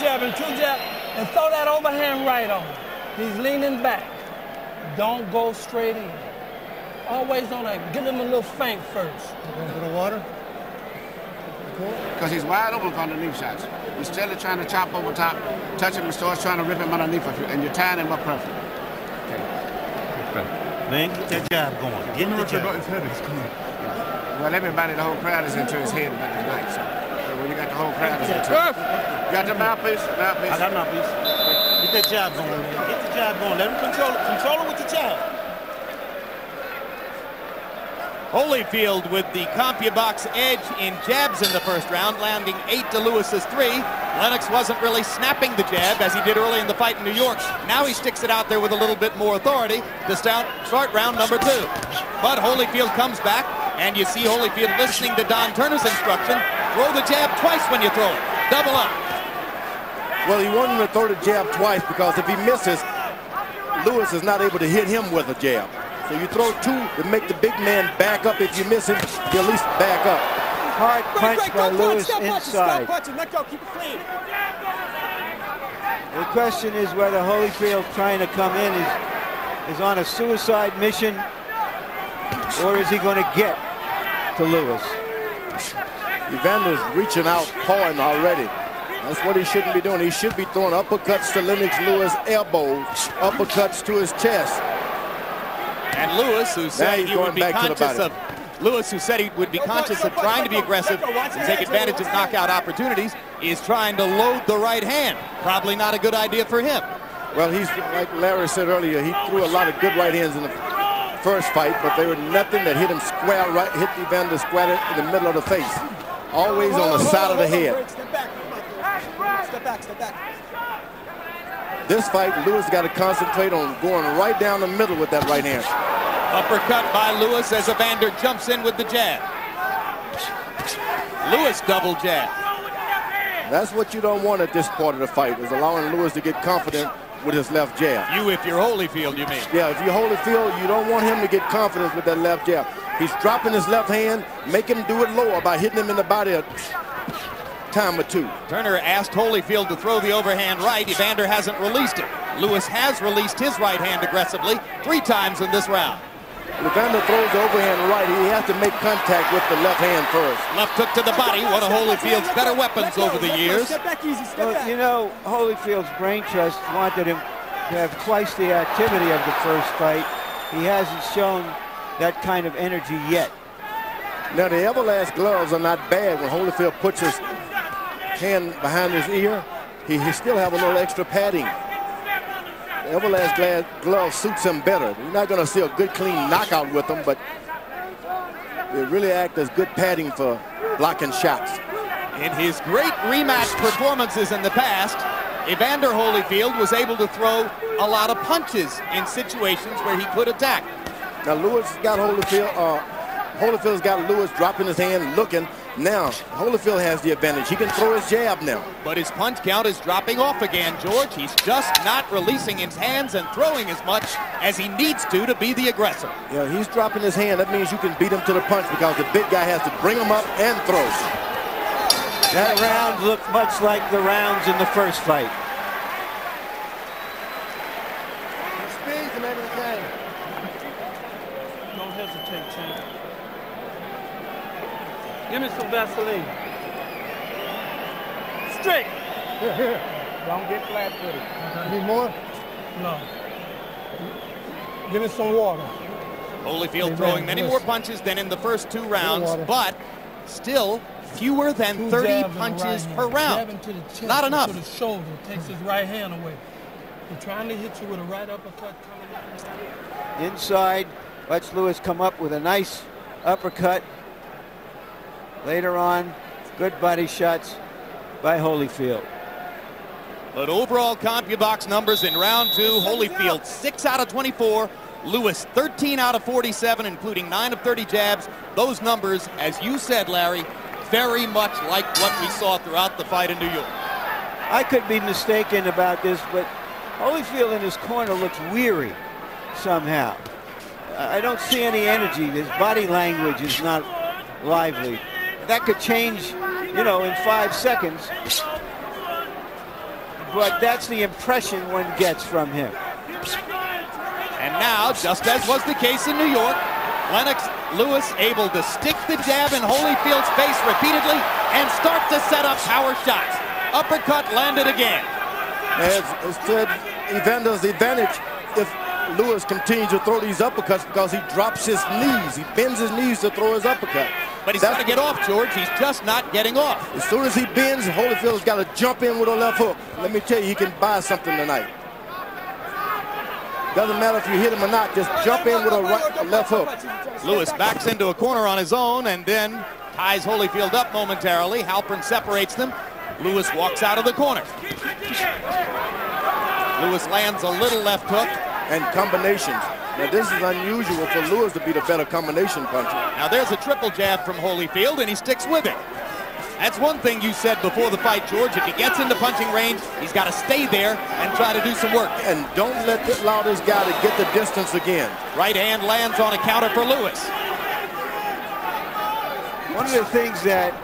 jab and two jab and throw that overhand right on him. He's leaning back. Don't go straight in. Always on that. Give him a little feint first. A little bit of water. Because he's wide open for underneath shots. Instead of trying to chop over top, touch him and starts trying to rip him underneath, of you, and you're tying him up perfect. Okay. Man, get that job going. Get the jab. his head is clean. Well, everybody, the whole crowd is into his head about tonight. So so when you got the whole crowd is into it. You got the mouthpiece? Mouthpiece. I got mouthpiece. Get that jab going, man. Get the jab going. Let him control it. Control it with the jab. Holyfield with the CompuBox edge in jabs in the first round, landing eight to Lewis's three. Lennox wasn't really snapping the jab as he did early in the fight in New York. Now he sticks it out there with a little bit more authority to start, start round number two. But Holyfield comes back, and you see Holyfield listening to Don Turner's instruction. Throw the jab twice when you throw it. Double up. Well, he wanted him to throw the jab twice because if he misses, Lewis is not able to hit him with a jab. So you throw two to make the big man back up. If you miss him, he'll at least back up. Hard punch Great, by go Lewis punch, stop punching, inside. Punching, let go, keep it clean. The question is whether Holyfield trying to come in is, is on a suicide mission or is he going to get to Lewis? Evander's reaching out, pawing already. That's what he shouldn't be doing. He should be throwing uppercuts to Lennox Lewis, elbows, uppercuts to his chest. And Lewis, who said he would be back to the conscious of Lewis, who said he would be conscious of trying to be aggressive and take advantage of knockout opportunities, is trying to load the right hand. Probably not a good idea for him. Well, he's like Larry said earlier. He threw a lot of good right hands in the first fight, but they were nothing that hit him square right, hit the Evander square in the middle of the face. Always on the side of the head. Step back. Step back. This fight, Lewis got to concentrate on going right down the middle with that right hand. Uppercut by Lewis as Evander jumps in with the jab. Lewis double jab. That's what you don't want at this part of the fight, is allowing Lewis to get confident with his left jab. You, if you're Holyfield, you mean? Yeah, if you're Holyfield, you don't want him to get confidence with that left jab. He's dropping his left hand, make him do it lower by hitting him in the body a time or two. Turner asked Holyfield to throw the overhand right. Evander hasn't released it. Lewis has released his right hand aggressively three times in this round. Evander throws the overhand right. He has to make contact with the left hand first. Left hook to the body, one of Holyfield's better weapons over the years. Step back easy, step Well, back. you know, Holyfield's brain trust wanted him to have twice the activity of the first fight. He hasn't shown that kind of energy yet. Now, the Everlast gloves are not bad when Holyfield puts his hand behind his ear. He, he still have a little extra padding. The Everlast glad glove suits him better. You're not going to see a good, clean knockout with him, but it really act as good padding for blocking shots. In his great rematch performances in the past, Evander Holyfield was able to throw a lot of punches in situations where he could attack. Now Lewis got Holyfield. Uh, Holyfield's got Lewis dropping his hand, looking. Now Holyfield has the advantage. He can throw his jab now. But his punch count is dropping off again, George. He's just not releasing his hands and throwing as much as he needs to to be the aggressor. Yeah, he's dropping his hand. That means you can beat him to the punch because the big guy has to bring him up and throw. That round looked much like the rounds in the first fight. Speeds and everything. Don't hesitate, champ. Give me some Vaseline. Straight. Here, here. Don't get flat-footed. Need more? No. Give me some water. Holyfield Hey, throwing many more punches than in the first two rounds, but still fewer than Two 30 jabs in the punches right hand. per round. Jab into the chest, Not enough. To the shoulder, takes his right hand away. He's trying to hit you with a right uppercut coming in. Inside, watch Lewis come up with a nice uppercut. Later on, good body shots by Holyfield. But overall CompuBox numbers in round two, Holyfield 6 out of 24, Lewis 13 out of 47, including 9 of 30 jabs. Those numbers, as you said, Larry, very much like what we saw throughout the fight in New York. I could be mistaken about this, but Holyfield in his corner looks weary somehow. I I don't see any energy. His body language is not lively. That could change, you know, in five seconds. but that's the impression one gets from him. And now, just as was the case in New York, Lennox Lewis able to stick the jab in Holyfield's face repeatedly and start to set up power shots. Uppercut landed again. As, as said, Evander's advantage if Lewis continues to throw these uppercuts because he drops his knees. He bends his knees to throw his uppercut. But he's got to get off, George. He's just not getting off. As soon as he bends, Holyfield's got to jump in with a left hook. Let me tell you, he can buy something tonight. Doesn't matter if you hit him or not, just jump in with a, right, a left hook. Lewis backs into a corner on his own and then ties Holyfield up momentarily. Halpern separates them. Lewis walks out of the corner. Lewis lands a little left hook. And combinations. Now this is unusual for Lewis to be the better combination puncher. Now there's a triple jab from Holyfield and he sticks with it. That's one thing you said before the fight, George. If he gets into punching range, he's got to stay there and try to do some work. And don't let the, allow this guy to get the distance again. Right hand lands on a counter for Lewis. One of the things that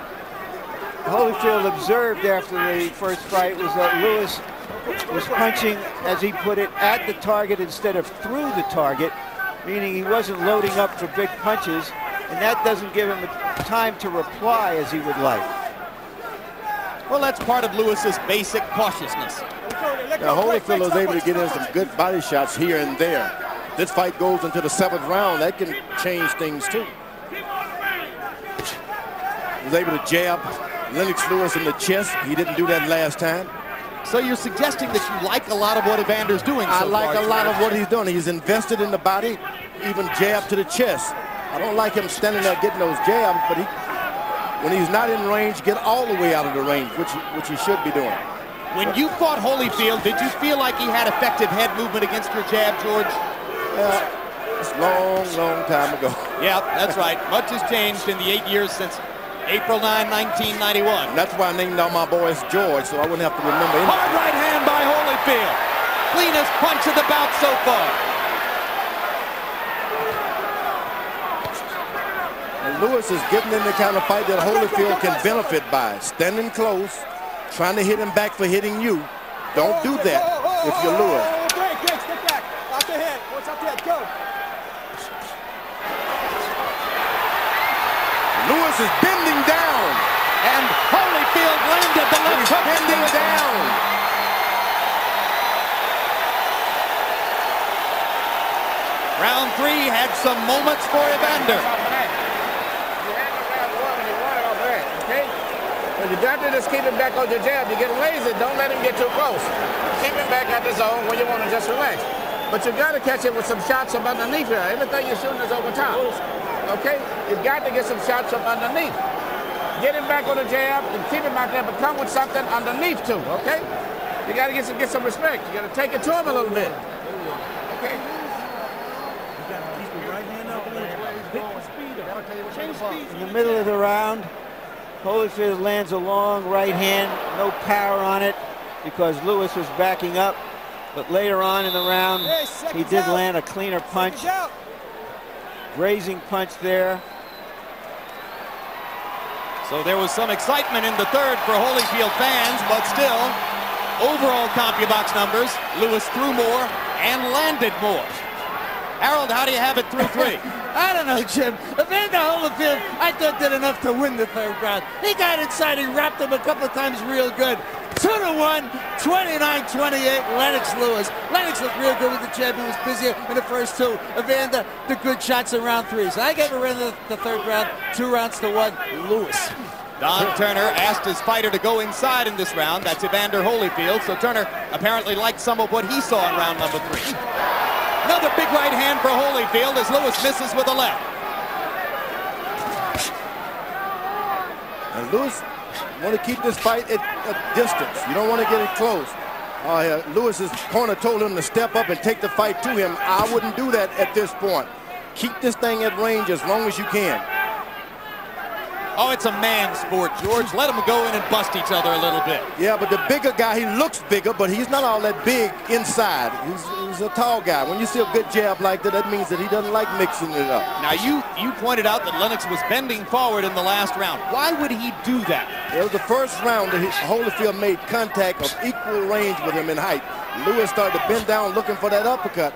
Holyfield observed after the first fight was that Lewis was punching, as he put it, at the target instead of through the target, meaning he wasn't loading up for big punches, and that doesn't give him time to reply as he would like. Well, that's part of Lewis's basic cautiousness. Now, Holyfield was able to get in some good body shots here and there. This fight goes into the seventh round. That can change things, too. Was able to jab Lennox Lewis in the chest. He didn't do that last time. So you're suggesting that you like a lot of what Evander's doing so I like far, a lot of what he's doing. He's invested in the body, even jab to the chest. I don't like him standing there getting those jabs, but he, when he's not in range, get all the way out of the range, which, which he should be doing. When you fought Holyfield, did you feel like he had effective head movement against your jab, George? Uh, it's long, long time ago. Yeah, that's right. Much has changed in the eight years since April 9, 1991. That's why I named all my boys George, so I wouldn't have to remember anything. Hard right hand by Holyfield. Cleanest punch of the bout so far. And Lewis is getting in the kind of fight that Holyfield can benefit by. Standing close, trying to hit him back for hitting you. Don't do that if you're Lewis. Break, break, step back. Out the head. Watch out the head. Go. Lewis is bending down. And Holyfield landed the left hook. down. Round three had some moments for Evander. But you got to just keep him back on your jab. You get lazy, don't let him get too close. Keep him back at the zone where you want to just relax. But you got to catch him with some shots from underneath here. Everything you're shooting is over top. Okay? You've got to get some shots from underneath. Get him back on the jab and keep him out there, but come with something underneath too, okay? You got to get some, get some respect. You got to take it to him a little bit. Okay? In the middle of the round, Holyfield lands a long right hand, no power on it because Lewis was backing up. But later on in the round, he did land a cleaner punch. Grazing punch there. So there was some excitement in the third for Holyfield fans, but still, overall CompuBox numbers, Lewis threw more and landed more. Harold, how do you have it through three? I don't know, Jim. Evander Holyfield, I thought did enough to win the third round. He got inside, he wrapped him a couple of times real good. 2 to 1, 29-28, Lennox Lewis. Lennox looked real good with the jab. He was busier in the first two. Evander, the good shots in round three. So I gave it the, the third round, two rounds to one, Lewis. Don Turner asked his fighter to go inside in this round. That's Evander Holyfield. So Turner apparently liked some of what he saw in round number three. Another big right hand for Holyfield as Lewis misses with a left. And Lewis want to keep this fight at a distance. You don't want to get it close. Uh, Lewis's corner told him to step up and take the fight to him. I wouldn't do that at this point. Keep this thing at range as long as you can. Oh, it's a man sport, George. Let them go in and bust each other a little bit. Yeah, but the bigger guy, he looks bigger, but he's not all that big inside. He's, he's a tall guy. When you see a good jab like that, that means that he doesn't like mixing it up. Now, you, you pointed out that Lennox was bending forward in the last round. Why would he do that? It was the first round that Holyfield made contact of equal range with him in height. Lewis started to bend down looking for that uppercut.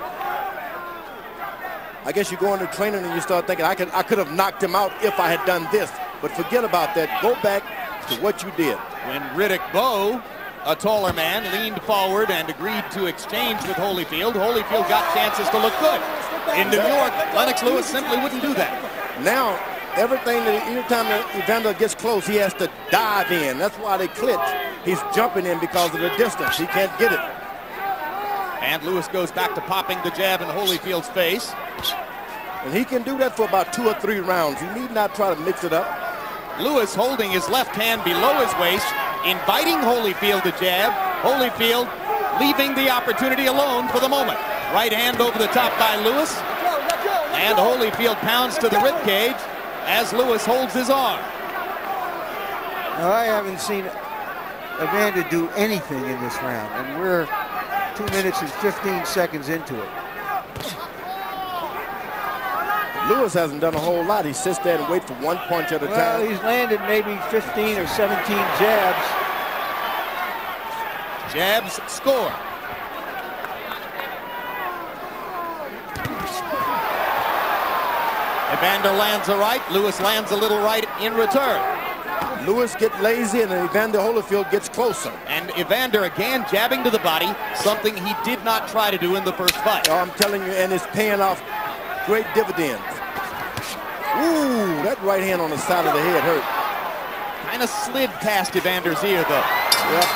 I guess you go into training and you start thinking, I could, I could have knocked him out if I had done this. But forget about that. Go back to what you did. When Riddick Bowe, a taller man, leaned forward and agreed to exchange with Holyfield, Holyfield got chances to look good. In New York, Lennox Lewis simply wouldn't do that. Now, everything that every time Evander gets close, he has to dive in. That's why they clinch. He's jumping in because of the distance. He can't get it. And Lewis goes back to popping the jab in Holyfield's face. And he can do that for about two or three rounds. You need not try to mix it up. Lewis holding his left hand below his waist, inviting Holyfield to jab. Holyfield leaving the opportunity alone for the moment. Right hand over the top by Lewis. And Holyfield pounds to the rib cage as Lewis holds his arm. Now, I haven't seen Evander do anything in this round, and we're two minutes and 15 seconds into it. Lewis hasn't done a whole lot. He sits there and waits for one punch at a well, time. he's landed maybe 15 or 17 jabs. Jabs score. Evander lands a right. Lewis lands a little right in return. Lewis gets lazy and Evander Holyfield gets closer. And Evander again jabbing to the body, something he did not try to do in the first fight. Oh, I'm telling you, and it's paying off great dividends. Ooh, that right hand on the side of the head hurt. Kind of slid past Evander's ear, though. Yep.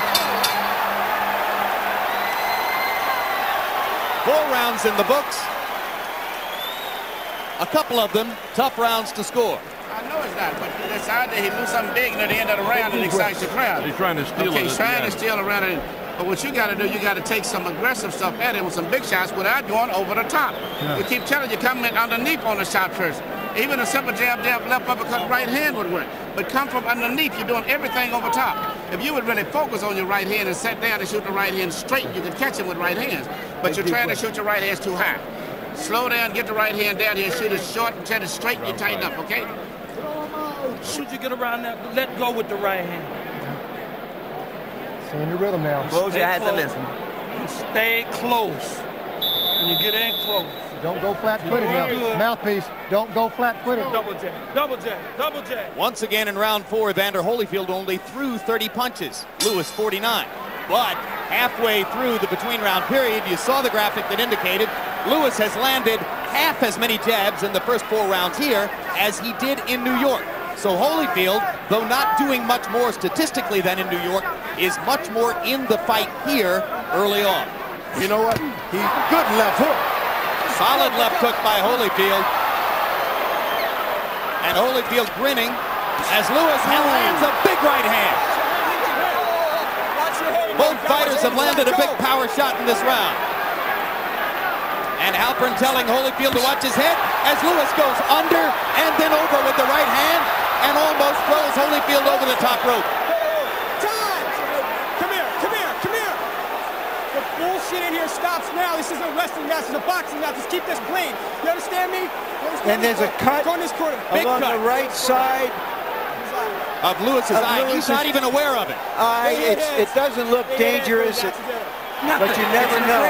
Four rounds in the books. A couple of them tough rounds to score. I know it's not, but it's out there. He do something big near the end of the round and excites the crowd. He's trying to steal okay, it. he's trying to steal around it. But what you got to do, you got to take some aggressive stuff at him with some big shots without going over the top. Yeah. We keep telling you, come in underneath on the shot first. Even a simple jab, jab, left uppercut, right hand would work. But come from underneath, you're doing everything over top. If you would really focus on your right hand and sit down and shoot the right hand straight, you could catch him with right hands. But you're trying to shoot your right hands too high. Slow down, get the right hand down here, shoot it short and set it straight, and you tighten up, okay? Should you get around that? Let go with the right hand. Stay in your rhythm now. Close your eyes and listen. Stay close. When you get in close. Don't go flat-footed now. Mouthpiece. Don't go flat-footed. Double jab, double jab, double jab. Once again in round four, Vander Holyfield only threw 30 punches. Lewis 49. But halfway through the between round period, you saw the graphic that indicated Lewis has landed half as many jabs in the first four rounds here as he did in New York. So Holyfield, though not doing much more statistically than in New York, is much more in the fight here early on. You know what? He good left hook. Solid left hook by Holyfield. And Holyfield grinning as Lewis lands a big right hand. Both fighters have landed a big power shot in this round. And Halpern telling Holyfield to watch his head as Lewis goes under and then over with the right hand and almost throws Holyfield over the top rope. Time! Come here, come here, come here. The bullshit in here stops now. This isn't a wrestling match, it's a boxing match. Just keep this clean. You understand me? You understand And there's me? a cut Go in this corner. Big along cut. the right side. Of Lewis's Of eye. He's not even aware of it. Eye, it's, it doesn't look dangerous, it- but you never know.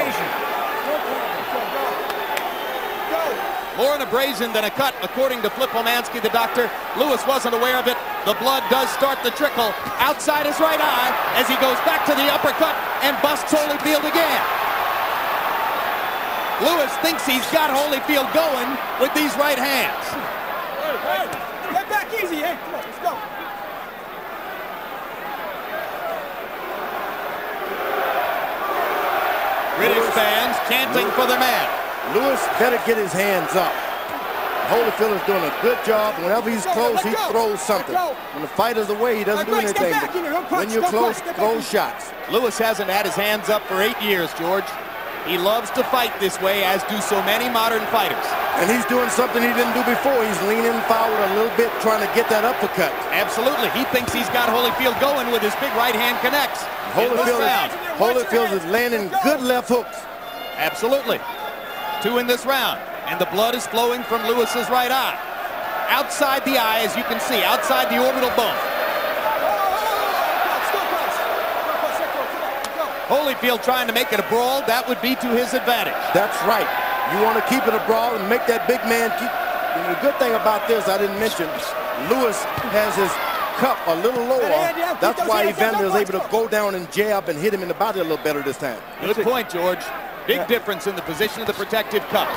More an abrasion than a cut, according to Flip Homansky, the doctor. Lewis wasn't aware of it. The blood does start to trickle outside his right eye as he goes back to the uppercut and busts Holyfield again. Lewis thinks he's got Holyfield going with these right hands. Hey, get back easy. Hey, come on, let's go. British fans chanting for the man. Lewis better get his hands up. Holyfield is doing a good job. Whenever he's close, he throws something. When the fighter's away, he doesn't do All right, step anything. back in there. Don't When you're don't close, punch, step throw shots. Lewis hasn't had his hands up for eight years, George. He loves to fight this way, as do so many modern fighters. And he's doing something he didn't do before. He's leaning forward a little bit, trying to get that uppercut. Absolutely. He thinks he's got Holyfield going with his big right hand connects. Holyfield is, Holyfield is landing good left hooks. Absolutely. Two in this round. And the blood is flowing from Lewis's right eye. Outside the eye, as you can see, outside the orbital bone. Holyfield trying to make it a brawl. That would be to his advantage. That's right. You want to keep it a brawl and make that big man keep. And the good thing about this, I didn't mention, Lewis has his cup a little lower. That's why Evander is able to go down and jab and hit him in the body a little better this time. Good point, George. Big yeah. difference in the position of the protective cup.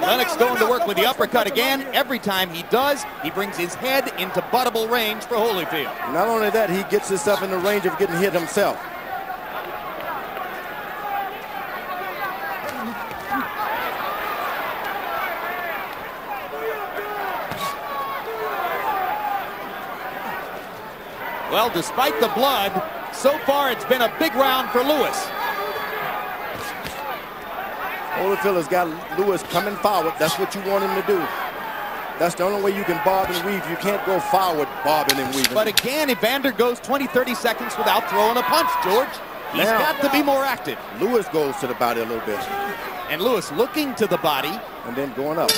Lennox going to work with the uppercut again. Every time he does, he brings his head into buttable range for Holyfield. Not only that, he gets himself in the range of getting hit himself. Well, despite the blood, so far it's been a big round for Lewis. Holyfield has got Lewis coming forward. That's what you want him to do. That's the only way you can bob and weave. You can't go forward bobbing and weaving. But again, Evander goes 20, 30 seconds without throwing a punch, George. He's now, got to be more active. Lewis goes to the body a little bit. And Lewis looking to the body. And then going up.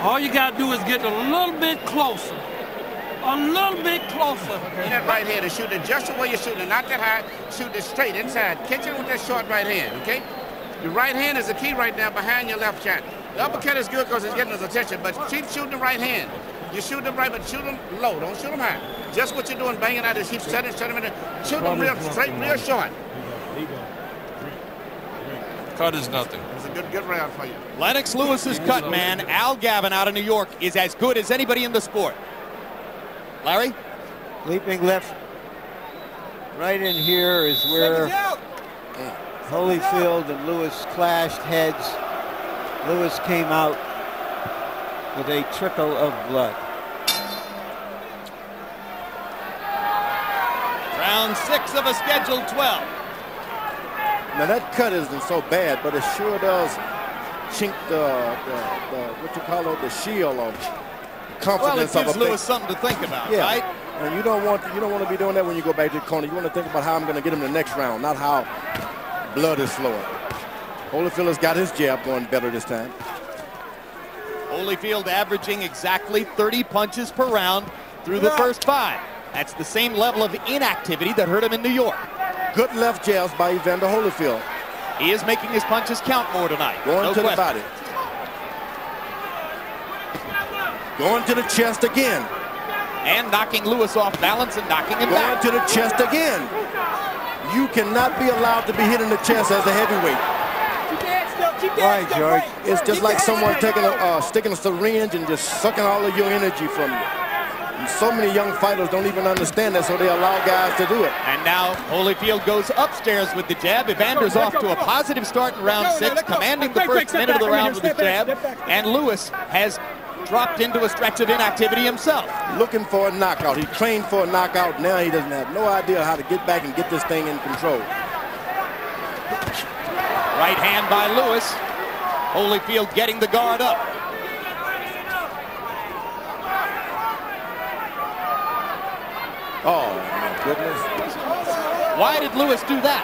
All you got to do is get a little bit closer. A little bit closer. That right hand is shooting just the way you're shooting, it. not that high. Shoot it straight inside. Catch it with that short right hand, okay? Your right hand is the key right now behind your left shot. The uppercut is good because it's getting his attention, but keep shooting the right hand. You shoot them right, but shoot them low. Don't shoot them high. Just what you're doing, banging out is keep setting, setting them in. Shoot them real straight, real short. Cut is nothing. It's a good, good round for you. Lennox Lewis's cut man, Al Gavin out of New York, is as good as anybody in the sport. Larry? Leaping left. Right in here is where Holyfield and Lewis clashed heads. Lewis came out with a trickle of blood. Round six of a scheduled 12. Now that cut isn't so bad, but it sure does chink the, the, the what you call it, the shield of confidence well, it gives of a Lewis something to think about, yeah. right? And you don't want you don't want to be doing that when you go back to the corner. You want to think about how I'm going to get him the next round, not how blood is flowing. Holyfield has got his jab going better this time. Holyfield averaging exactly 30 punches per round through the first five. That's the same level of inactivity that hurt him in New York. Good left jabs by Evander Holyfield. He is making his punches count more tonight. Going no to question. the body. Going to the chest again. And knocking Lewis off balance and knocking him Going back. to the chest again. You cannot be allowed to be hit in the chest as a heavyweight. Why, George? It's just like someone taking a uh, sticking a syringe and just sucking all of your energy from you. And so many young fighters don't even understand that, so they allow guys to do it. And now Holyfield goes upstairs with the jab. Evander's off to a positive start in round six, commanding the first minute of the round with the jab. And Lewis has dropped into a stretch of inactivity himself. Looking for a knockout. He trained for a knockout. Now he doesn't have no idea how to get back and get this thing in control. Right hand by Lewis. Holyfield getting the guard up. Oh, my goodness. Why did Lewis do that?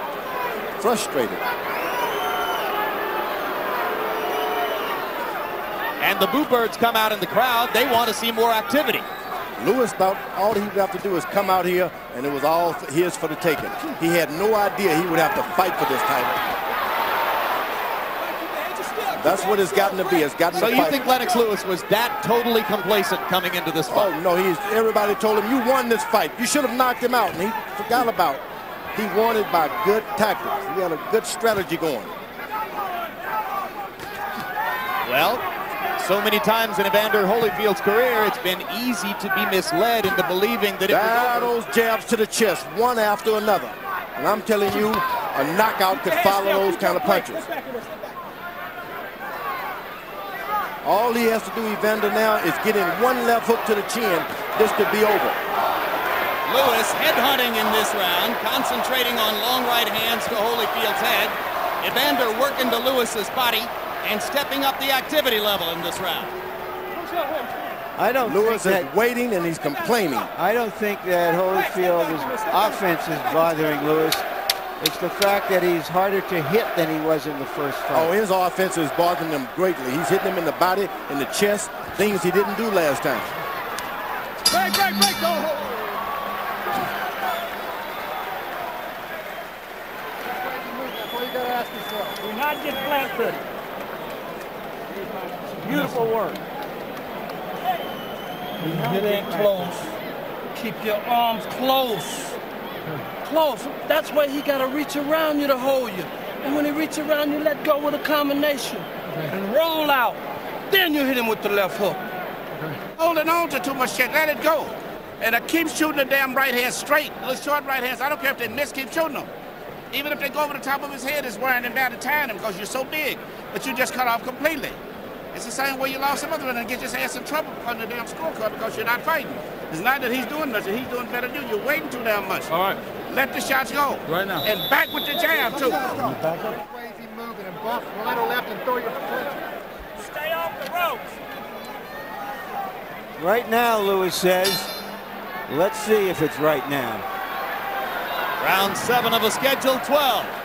Frustrated. And the Boo Birds come out in the crowd. They want to see more activity. Lewis thought all he would have to do is come out here, and it was all his for the taking. He had no idea he would have to fight for this title. That's what it's gotten to be. It's gotten so you fight. think Lennox Lewis was that totally complacent coming into this fight? Oh, no. He's, everybody told him, you won this fight. You should have knocked him out. And he forgot about it. He won it by good tactics. He had a good strategy going. Well, so many times in Evander Holyfield's career, it's been easy to be misled into believing that it was those jabs to the chest, one after another. And I'm telling you, a knockout could follow those kind of punches. All he has to do, Evander, now is get in one left hook to the chin. This could be over. Lewis headhunting in this round, concentrating on long right hands to Holyfield's head. Evander working to Lewis's body and stepping up the activity level in this round. I don't Lewis think is waiting and he's complaining. I don't think that Holyfield's offense is bothering Lewis. It's the fact that he's harder to hit than he was in the first fight. Oh, his offense is bothering him greatly. He's hitting him in the body, in the chest, things he didn't do last time. Break, break, break, go. Do not get flat-footed. Beautiful work. Get in close. Keep your arms close. Close. That's why he got to reach around you to hold you. And when he reach around you, let go with a combination. And roll out. Then you hit him with the left hook. Holding on to too much shit. Let it go. And I keep shooting the damn right hand straight. Those short right hands, I don't care if they miss, keep shooting them. Even if they go over the top of his head, it's wearing him down to tying him because you're so big. But you just cut off completely. It's the same way you lost some other one and get your ass in trouble on the damn scorecard because you're not fighting. It's not that he's doing nothing. He's doing better than you. You're waiting too damn much. All right. Let the shots go. Right now. And back with the jab, too. Crazy moving and buff right or left and throw your foot. Stay off the ropes. Right now, Lewis says, let's see if it's right now. Round seven of a scheduled 12.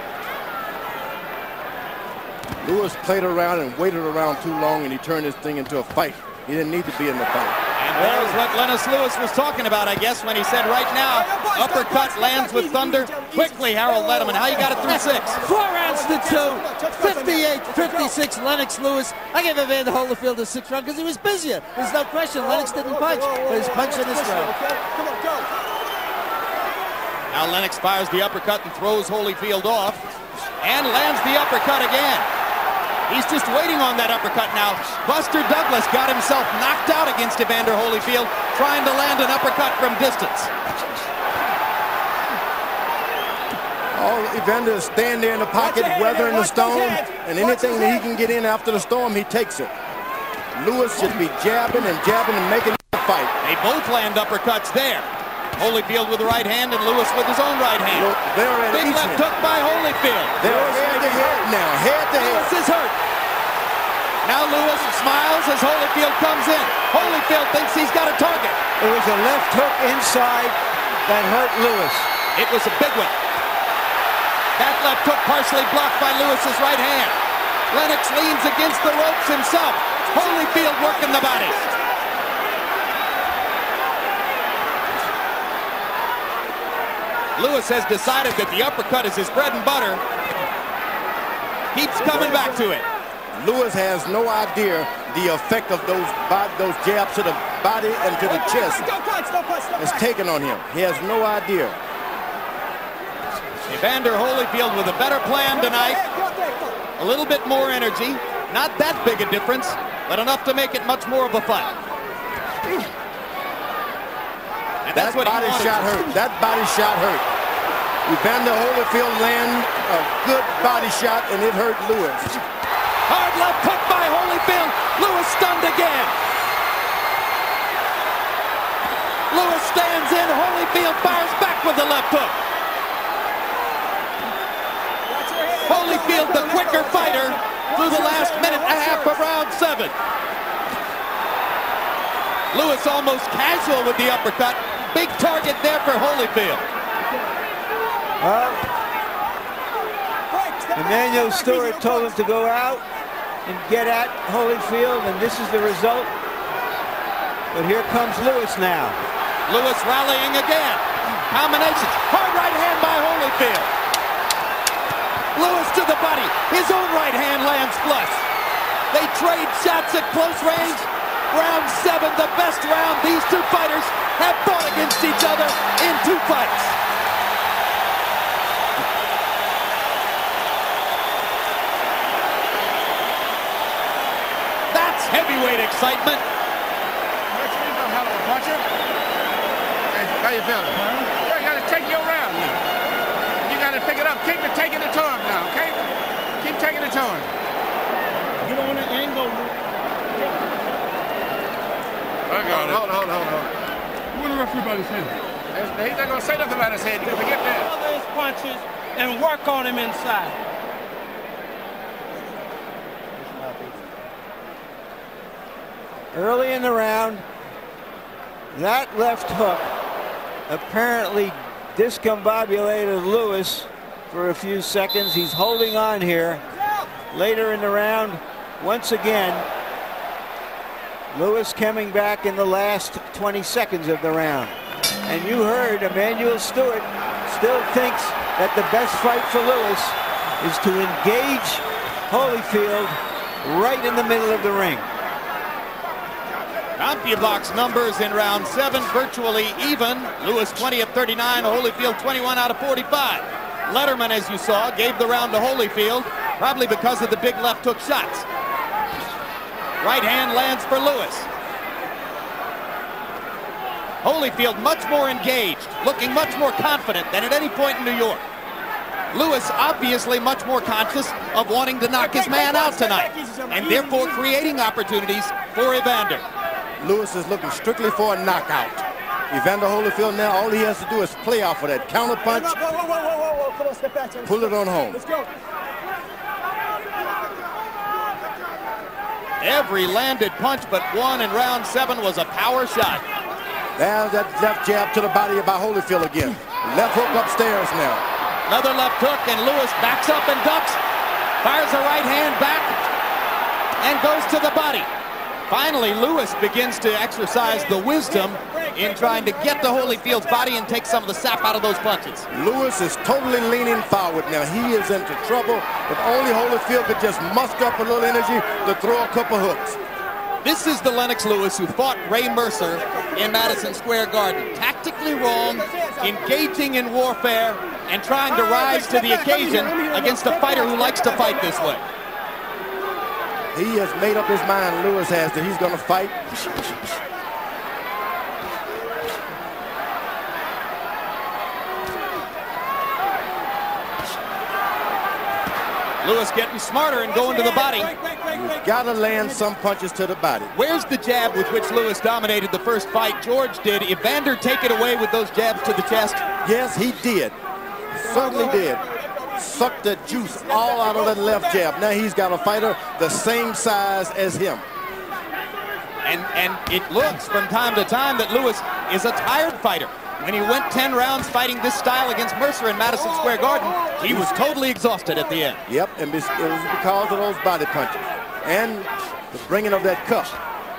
Lewis played around and waited around too long, and he turned this thing into a fight. He didn't need to be in the fight. And there's what Lennox Lewis was talking about, I guess, when he said right now, uppercut lands with thunder. Quickly, Harold Lederman, how you got it through six? Four rounds to two. 58-56, Lennox Lewis. I gave Evander Holyfield a six round because he was busier. There's no question. Lennox didn't punch, but he's punching this round. Come on, go. Now Lennox fires the uppercut and throws Holyfield off and lands the uppercut again. He's just waiting on that uppercut now. Buster Douglas got himself knocked out against Evander Holyfield trying to land an uppercut from distance. All Evander is staying there in the pocket, weathering the storm, and anything that he can get in after the storm, he takes it. Lewis should be jabbing and jabbing and making the fight. They both land uppercuts there. Holyfield with the right hand and Lewis with his own right hand. Look, they're at Big left end. hook by Holyfield. They're head to head now, head to head. Lewis is hurt. Now Lewis smiles as Holyfield comes in. Holyfield thinks he's got a target. It was a left hook inside that hurt Lewis. It was a big one. That left hook partially blocked by Lewis's right hand. Lennox leans against the ropes himself. Holyfield working the body. Lewis has decided that the uppercut is his bread and butter. Keeps coming back to it. Lewis has no idea the effect of those bo- those jabs to the body and to the chest Don't punch, don't punch, don't is taken on him. He has no idea. Evander Holyfield with a better plan tonight. A little bit more energy. Not that big a difference, but enough to make it much more of a fight. That that's what body shot hurt. That body shot hurt. Evander Holyfield land a good body shot and it hurt Lewis. Hard left hook by Holyfield. Lewis stunned again. Lewis stands in. Holyfield fires back with the left hook. Holyfield, the quicker fighter, through the last minute and a half of round seven. Lewis almost casual with the uppercut. Big target there for Holyfield. Well, Emanuel Steward told him to go out and get at Holyfield, and this is the result. But here comes Lewis now. Lewis rallying again. Combinations. Hard right hand by Holyfield. Lewis to the body. His own right hand lands flush. They trade shots at close range. Round seven, the best round these two fighters have fought against each other in two fights. That's heavyweight excitement. How you feeling? You gotta take your round now. You gotta pick it up. Keep it taking it to him now, okay? Keep taking it to him. Get on the angle. I got it. Hold on, hold on, hold on. What the referee about his head? He's not going to say nothing about his head. You can forget that. Cover his punches and work on him inside. Early in the round, that left hook apparently discombobulated Lewis for a few seconds. He's holding on here. Later in the round, once again, Lewis coming back in the last 20 seconds of the round. And you heard Emanuel Steward still thinks that the best fight for Lewis is to engage Holyfield right in the middle of the ring. CompuBox numbers in round seven virtually even. Lewis 20 of 39, Holyfield 21 out of 45. Lederman, as you saw, gave the round to Holyfield, probably because of the big left hook shots. Right hand lands for Lewis. Holyfield much more engaged, looking much more confident than at any point in New York. Lewis obviously much more conscious of wanting to knock his man out tonight, and therefore creating opportunities for Evander. Lewis is looking strictly for a knockout. Evander Holyfield now, all he has to do is play off of that counter punch, pull it on home. Let's go. Every landed punch but one in round seven was a power shot. There's that left jab to the body by Holyfield again. Left hook upstairs now. Another left hook, and Lewis backs up and ducks, fires a right hand back, and goes to the body. Finally, Lewis begins to exercise the wisdom in trying to get to Holyfield's body and take some of the sap out of those punches. Lewis is totally leaning forward now. He is into trouble. If only Holyfield could just muster up a little energy to throw a couple hooks. This is the Lennox Lewis who fought Ray Mercer in Madison Square Garden. Tactically wrong, engaging in warfare, and trying to rise to the occasion against a fighter who likes to fight this way. He has made up his mind, Lewis has, that he's going to fight. Lewis getting smarter and going to the body. You've got to land some punches to the body. Where's the jab with which Lewis dominated the first fight? George did. Evander take it away with those jabs to the chest? Yes, he did. Certainly did. Sucked the juice all out of that left jab. Now he's got a fighter the same size as him. And, and it looks from time to time that Lewis is a tired fighter. When he went 10 rounds fighting this style against Mercer in Madison Square Garden, he was totally exhausted at the end. Yep, and it was because of those body punches. And the bringing of that cup.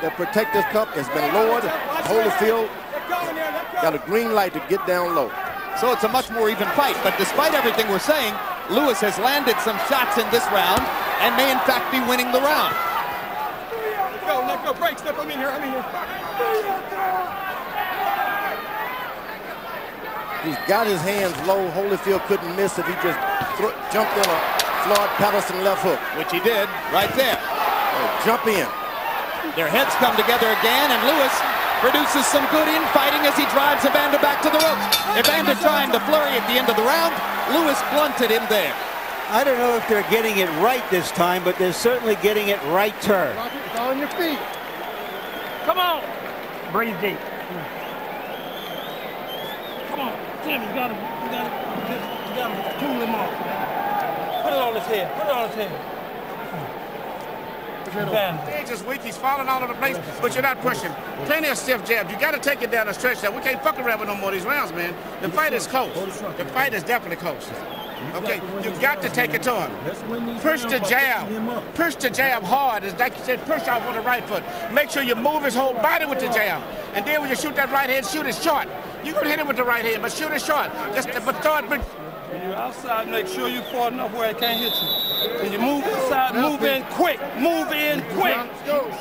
That protective cup has been lowered. Holyfield got a green light to get down low. So it's a much more even fight. But despite everything we're saying, Lewis has landed some shots in this round and may in fact be winning the round. Let go, let go. Break, step. I'm in here, I'm in here. He's got his hands low. Holyfield couldn't miss if he just thro- jumped in a Floyd Patterson left hook. Which he did right there. Oh, jump in. Their heads come together again, and Lewis produces some good infighting as he drives Evander back to the ropes. Evander trying to flurry at the end of the round. Lewis blunted him there. I don't know if they're getting it right this time, but they're certainly getting it right turn. It's on your feet. Come on. Breathe deep. Come on. Tim, you gotta, you gotta, you gotta cool him off. Put it on his head. Put it on his head. Evander. He's just weak. He's falling all over the place, but you're not pushing. Plenty of stiff jabs. You got to take it down the stretch. Now we can't fuck around with no more of these rounds, man. The fight is close. The fight is definitely close. Okay, you got to take it to him. Push the jab. Push the jab hard. It's like you said, push off with the right foot. Make sure you move his whole body with the jab. And then when you shoot that right hand, shoot it short. You can hit him with the right hand, but shoot it short. Just but throw it. But When you're outside, make sure you're far enough where it can't hit you. When you move inside, move in quick. Move in quick.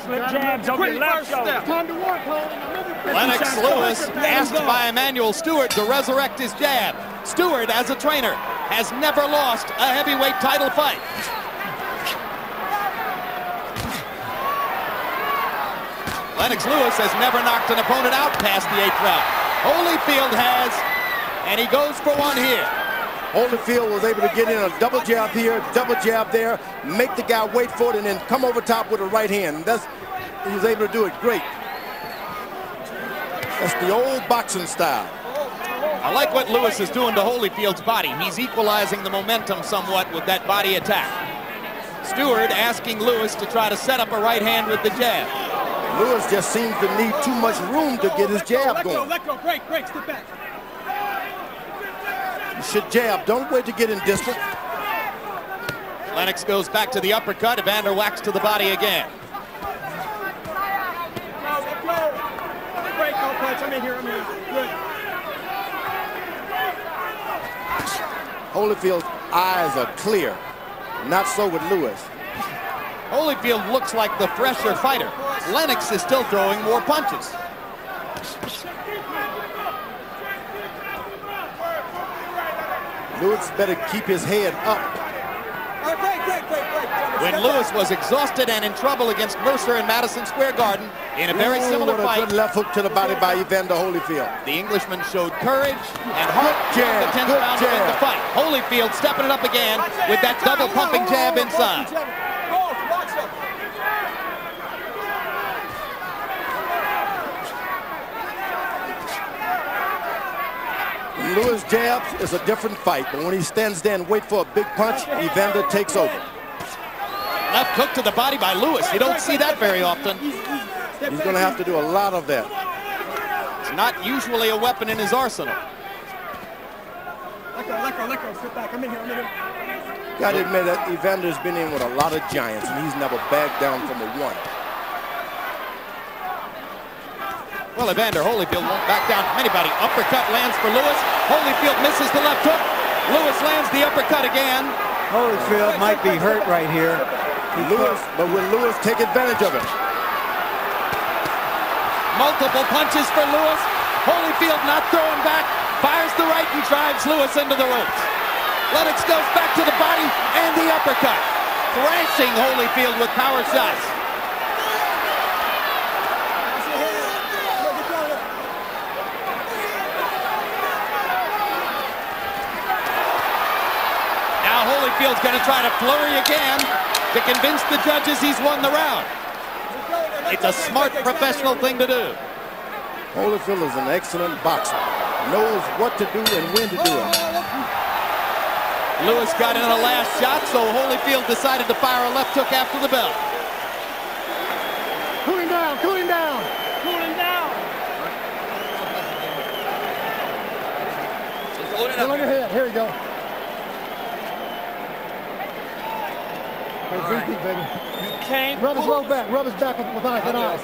Slip jabs, don't Quick get first step. Time to work, Cole. Lennox Lewis asked by Emanuel Steward to resurrect his jab. Steward, as a trainer, has never lost a heavyweight title fight. Lennox Lewis has never knocked an opponent out past the eighth round. Holyfield has, and he goes for one here. Holyfield was able to get in a double jab here, double jab there, make the guy wait for it, and then come over top with a right hand. That's he was able to do it great. That's the old boxing style. I like what Lewis is doing to Holyfield's body. He's equalizing the momentum somewhat with that body attack. Steward asking Lewis to try to set up a right hand with the jab. Lewis just seems to need too much room to get his jab let go, going. let go, break, break, step back. You should jab. Don't wait to get in distance. Lennox goes back to the uppercut. Evander whacks to the body again. No. Break, no punch. I'm in here, I'm here. Good. Holyfield's eyes are clear. Not so with Lewis. Holyfield looks like the fresher fighter. Lennox is still throwing more punches. Lewis better keep his head up. All right, break, break, break, break. When Lewis back. was exhausted and in trouble against Mercer in Madison Square Garden in a very Ooh, similar what a fight, good left hook to the body by Evander Holyfield. the Englishman showed courage and heart Good the jab, 10th good round to win the jab. fight. Holyfield stepping it up again with that double pumping jab inside. Both, watch them. When Lewis jabs, is a different fight. But when he stands there and wait for a big punch, Evander takes over. Left hook to the body by Lewis. You don't see that very often. He's going to have to do a lot of that. It's not usually a weapon in his arsenal. Let go, let go, let go. Step back. I'm in here, I'm in here. Got to admit that Evander's been in with a lot of giants, and he's never backed down from a one. Well, Evander Holyfield won't back down from anybody. Uppercut lands for Lewis. Holyfield misses the left hook. Lewis lands the uppercut again. Holyfield might be hurt right here. Lewis, but will Lewis take advantage of it? Multiple punches for Lewis. Holyfield not throwing back. Fires the right and drives Lewis into the ropes. Lennox goes back to the body and the uppercut. Thrashing Holyfield with power shots. Now Holyfield's going to try to flurry again to convince the judges he's won the round. It's a smart professional thing to do. Holyfield is an excellent boxer. Knows what to do and when to do it. Lewis got in the last shot, so Holyfield decided to fire a left hook after the bell. Cool him down, cool him down. Cool him down. Still on your head. Here you go. Hey, breathe deep, baby. You can't Rub his pull, low back. Rub his back with, with eyes. With eyes.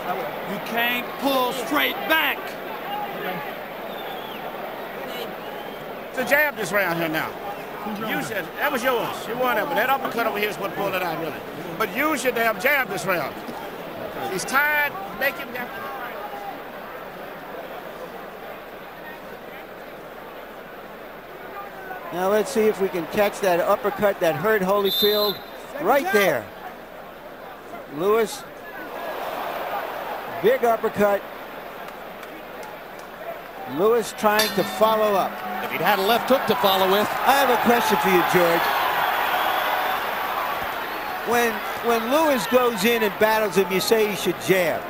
you can't pull straight back. It's a jab this round here now. Use it. That was yours. You won that, but that uppercut over here is what pulled it out, really. But use your damn jab this round. He's tired. Make him have Now let's see if we can catch that uppercut that hurt Holyfield right there. Lewis, big uppercut. Lewis trying to follow up. If he'd had a left hook to follow with, I have a question for you, George. When when Lewis goes in and battles him, you say he should jab.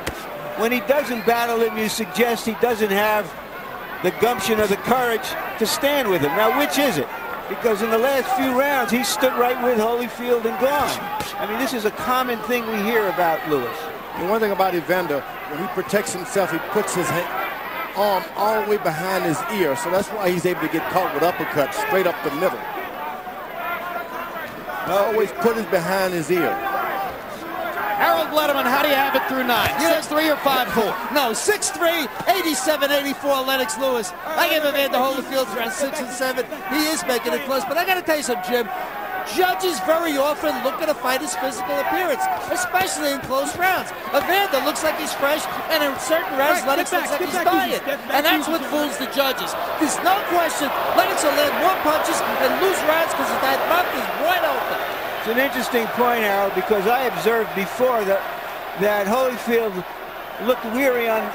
When he doesn't battle him, you suggest he doesn't have the gumption or the courage to stand with him. Now, which is it? Because in the last few rounds, he stood right with Holyfield and gone. I mean, this is a common thing we hear about Lewis. And one thing about Evander, when he protects himself, he puts his arm all the way behind his ear. So that's why he's able to get caught with uppercuts straight up the middle. Always put it behind his ear. Harold Lederman, how do you have it through nine? Six three or five four? No, 6'3", 87, 84, Lennox Lewis. I gave give Evander Holyfield around 6 and 7. He is making it close, but I got to tell you something, Jim. Judges very often look at a fighter's physical appearance, especially in close rounds. Evander looks like he's fresh, and in certain rounds, Right, Lennox back, looks like he's dying. easy, get back And that's what fools the judges. There's no question Lennox will land more punches and lose rounds because that mouth is wide open. It's an interesting point, Harold, because I observed before that that Holyfield looked weary on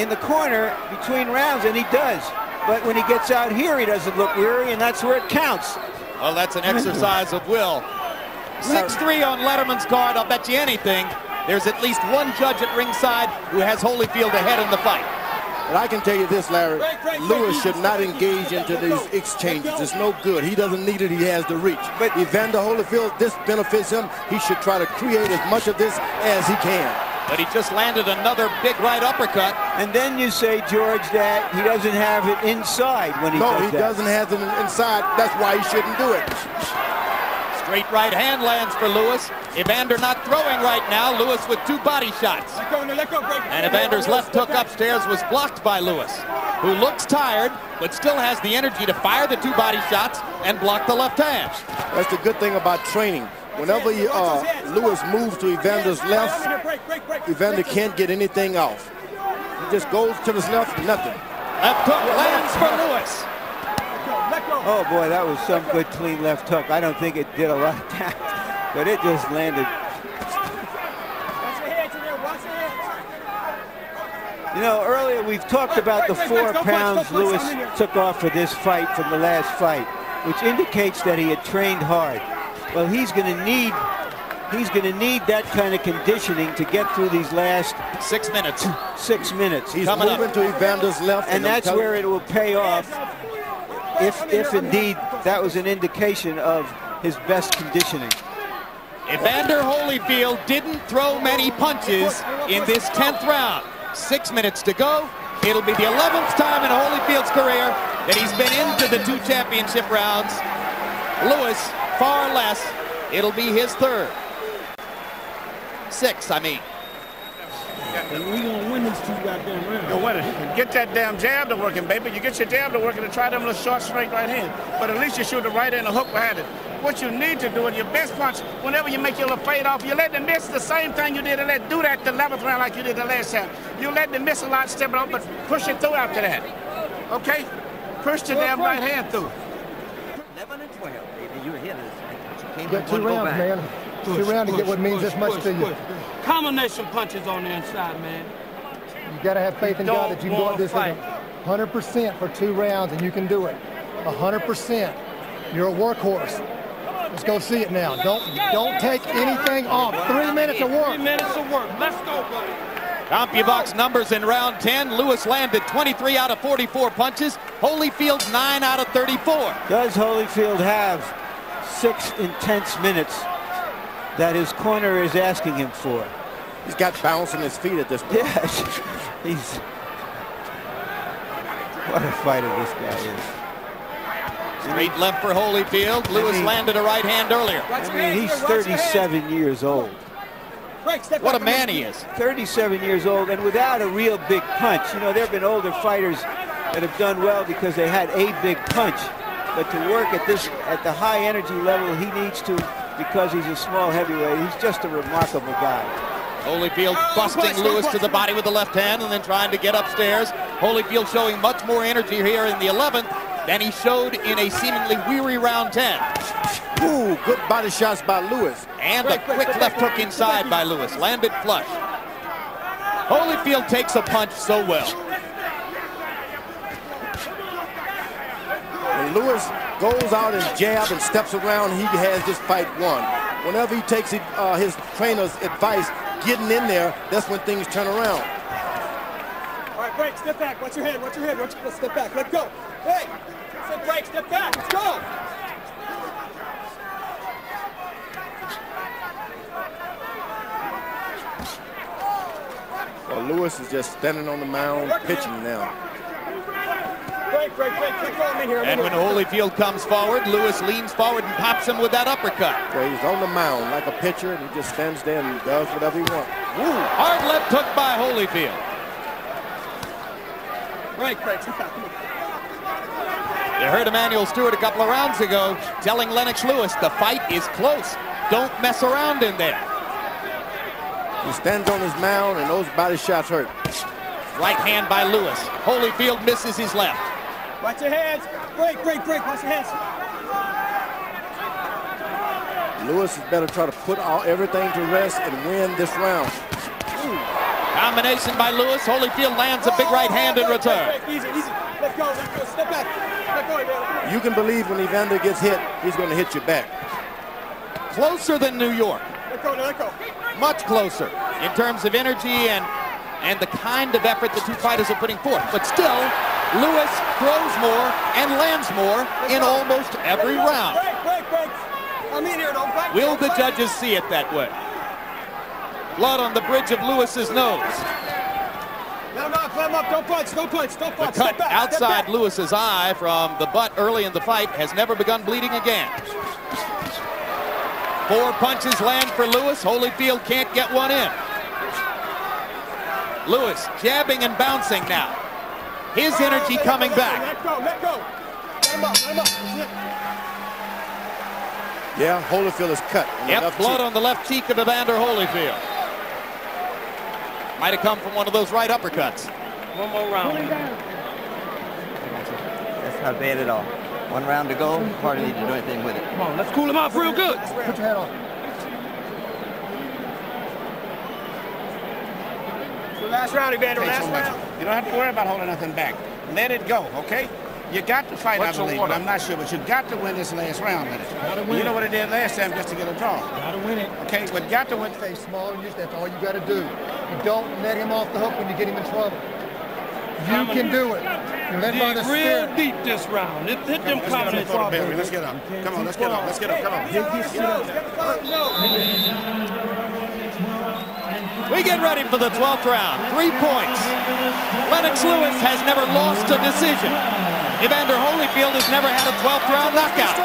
in the corner between rounds, and he does. But when he gets out here, he doesn't look weary, and that's where it counts. Well, that's an exercise of will. 6-3 on Lederman's card. I'll bet you anything. there's at least one judge at ringside who has Holyfield ahead in the fight. And I can tell you this, Larry, Lewis should not engage into these exchanges. It's no good. He doesn't need it. He has the reach. But Evander Holyfield, this benefits him. He should try to create as much of this as he can. But he just landed another big right uppercut. And then you say, George, that he doesn't have it inside when he no, does he that. doesn't have it inside. That's why he shouldn't do it. Straight right hand lands for Lewis. Evander not throwing right now. Lewis with two body shots. Let go, let go, break. And Evander's left hook upstairs was blocked by Lewis, who looks tired, but still has the energy to fire the two body shots and block the left hand. That's the good thing about training. Whenever you, uh, Lewis moves to Evander's left, Evander can't get anything off. He just goes to his left, nothing. Left hook lands for Lewis. Oh boy, that was some good clean left hook. I don't think it did a lot of damage, but it just landed. You know, earlier we've talked about the four pounds Lewis took off for this fight from the last fight, which indicates that he had trained hard. Well, he's going to need he's going to need that kind of conditioning to get through these last six minutes. Six minutes. He's moving to Evander's left, and and that's where it will pay off if if indeed that was an indication of his best conditioning. Evander Holyfield didn't throw many punches in this 10th round. Six minutes to go. It'll be the 11th time in Holyfield's career that he's been into the two championship rounds. Lewis, far less. It'll be his third. Six, I mean. And we gonna win these two goddamn rounds. Go with it. Get that damn jab to working, baby. You get your jab to working and try them little short, straight right hand. But at least you shoot the right hand and hook behind it. What you need to do in your best punch, whenever you make your little fade off, you let them miss the same thing you did and let do that the 11th round like you did the last time. You let them miss a lot, step it up, but push it through after that. Okay? Push the damn right hand through. 11 and 12, baby. You're here. You got two rounds, man. Two rounds to get what means this much to you. Combination punches on the inside, man. You got to have faith in God that you can go out this Don't 100% for two rounds and you can do it. 100%. You're a workhorse. Let's go see it now. Don't don't take anything off. Three minutes of work. Three minutes of work. Let's go, buddy. CompuBox numbers in round 10. Lewis landed 23 out of 44 punches. Holyfield 9 out of 34. Does Holyfield have six intense minutes that his corner is asking him for? He's got bounce in his feet at this point. Yes. He's what a fighter this guy is. Straight left for Holyfield. Lewis landed a right hand earlier. I mean, he's 37 years old. What a man he is. 37 years old and without a real big punch. You know, there have been older fighters that have done well because they had a big punch. But to work at this, at the high energy level he needs to because he's a small heavyweight, he's just a remarkable guy. Holyfield busting Lewis to the body with the left hand and then trying to get upstairs. Holyfield showing much more energy here in the 11th than he showed in a seemingly weary round 10. Ooh, good body shots by Lewis. And a quick left hook inside by Lewis. Landed flush. Holyfield takes a punch so well. When Lewis goes out and jab and steps around, he has this fight won. Whenever he takes it, uh, his trainer's advice, getting in there, that's when things turn around. All right, break, step back. Watch your head, watch your head, watch your step back. Let go. Hey, step break, step back. Let's go. Well, Lewis is just standing on the mound, pitching now. Break, break, break. Keep going in here. I'm And in when here. Holyfield comes forward, Lewis leans forward and pops him with that uppercut. Well, he's on the mound like a pitcher, and he just stands there and does whatever he wants. Ooh, hard left hook by Holyfield. Break, break. Step back. Come on. You heard Emanuel Steward a couple of rounds ago telling Lennox Lewis the fight is close. Don't mess around in there. He stands on his mound, and those body shots hurt. Right hand by Lewis. Holyfield misses his left. Watch your hands. Break, break, break. Watch your hands. Lewis is better try to put all, everything to rest and win this round. Combination by Lewis. Holyfield lands a big right hand in return. Break, easy, easy. Let go, let go. Step back. Let go, man. You can believe when Evander gets hit, he's going to hit you back. Closer than New York. Let go, let go. Much closer in terms of energy and and the kind of effort the two fighters are putting forth. But still, Lewis throws more and lands more in almost every round. Will the judges see it that way? Blood on the bridge of Lewis's nose. Let him up, let him up. Don't punch, don't punch, don't punch. The cut back, outside. Lewis's eye from the butt early in the fight has never begun bleeding again. Four punches land for Lewis. Holyfield can't get one in. Lewis jabbing and bouncing now. His energy coming back. Let go, let go. Let him up, let him up. Yeah, Holyfield is cut. on the Yep, left blood cheek. on the left cheek of Evander Holyfield. Might have come from one of those right uppercuts. One more round. That's not bad at all. One round to go. Hardly need to do anything with it. Come on, let's cool him off real good. Put your head on. Last round, Evander, Take last so much. round. You don't have to worry about holding nothing back. Let it go, okay? You got to fight, What's I your believe, but? I'm not sure. But you got to win this last round, Leonard. You know what it did last time just to get a draw. Gotta win it. Okay, but got to win. Stay small and use that's all you gotta do. You don't let him off the hook when you get him in trouble. You can do it. You're led by the real spirit. deep this round. Hit, hit them Let's get up comments. before the bell. Let's get up. Come on, let's get up. Let's get up. Come on. We get ready for the 12th round. Three points. Lennox Lewis has never lost a decision. Evander Holyfield has never had a 12th round knockout.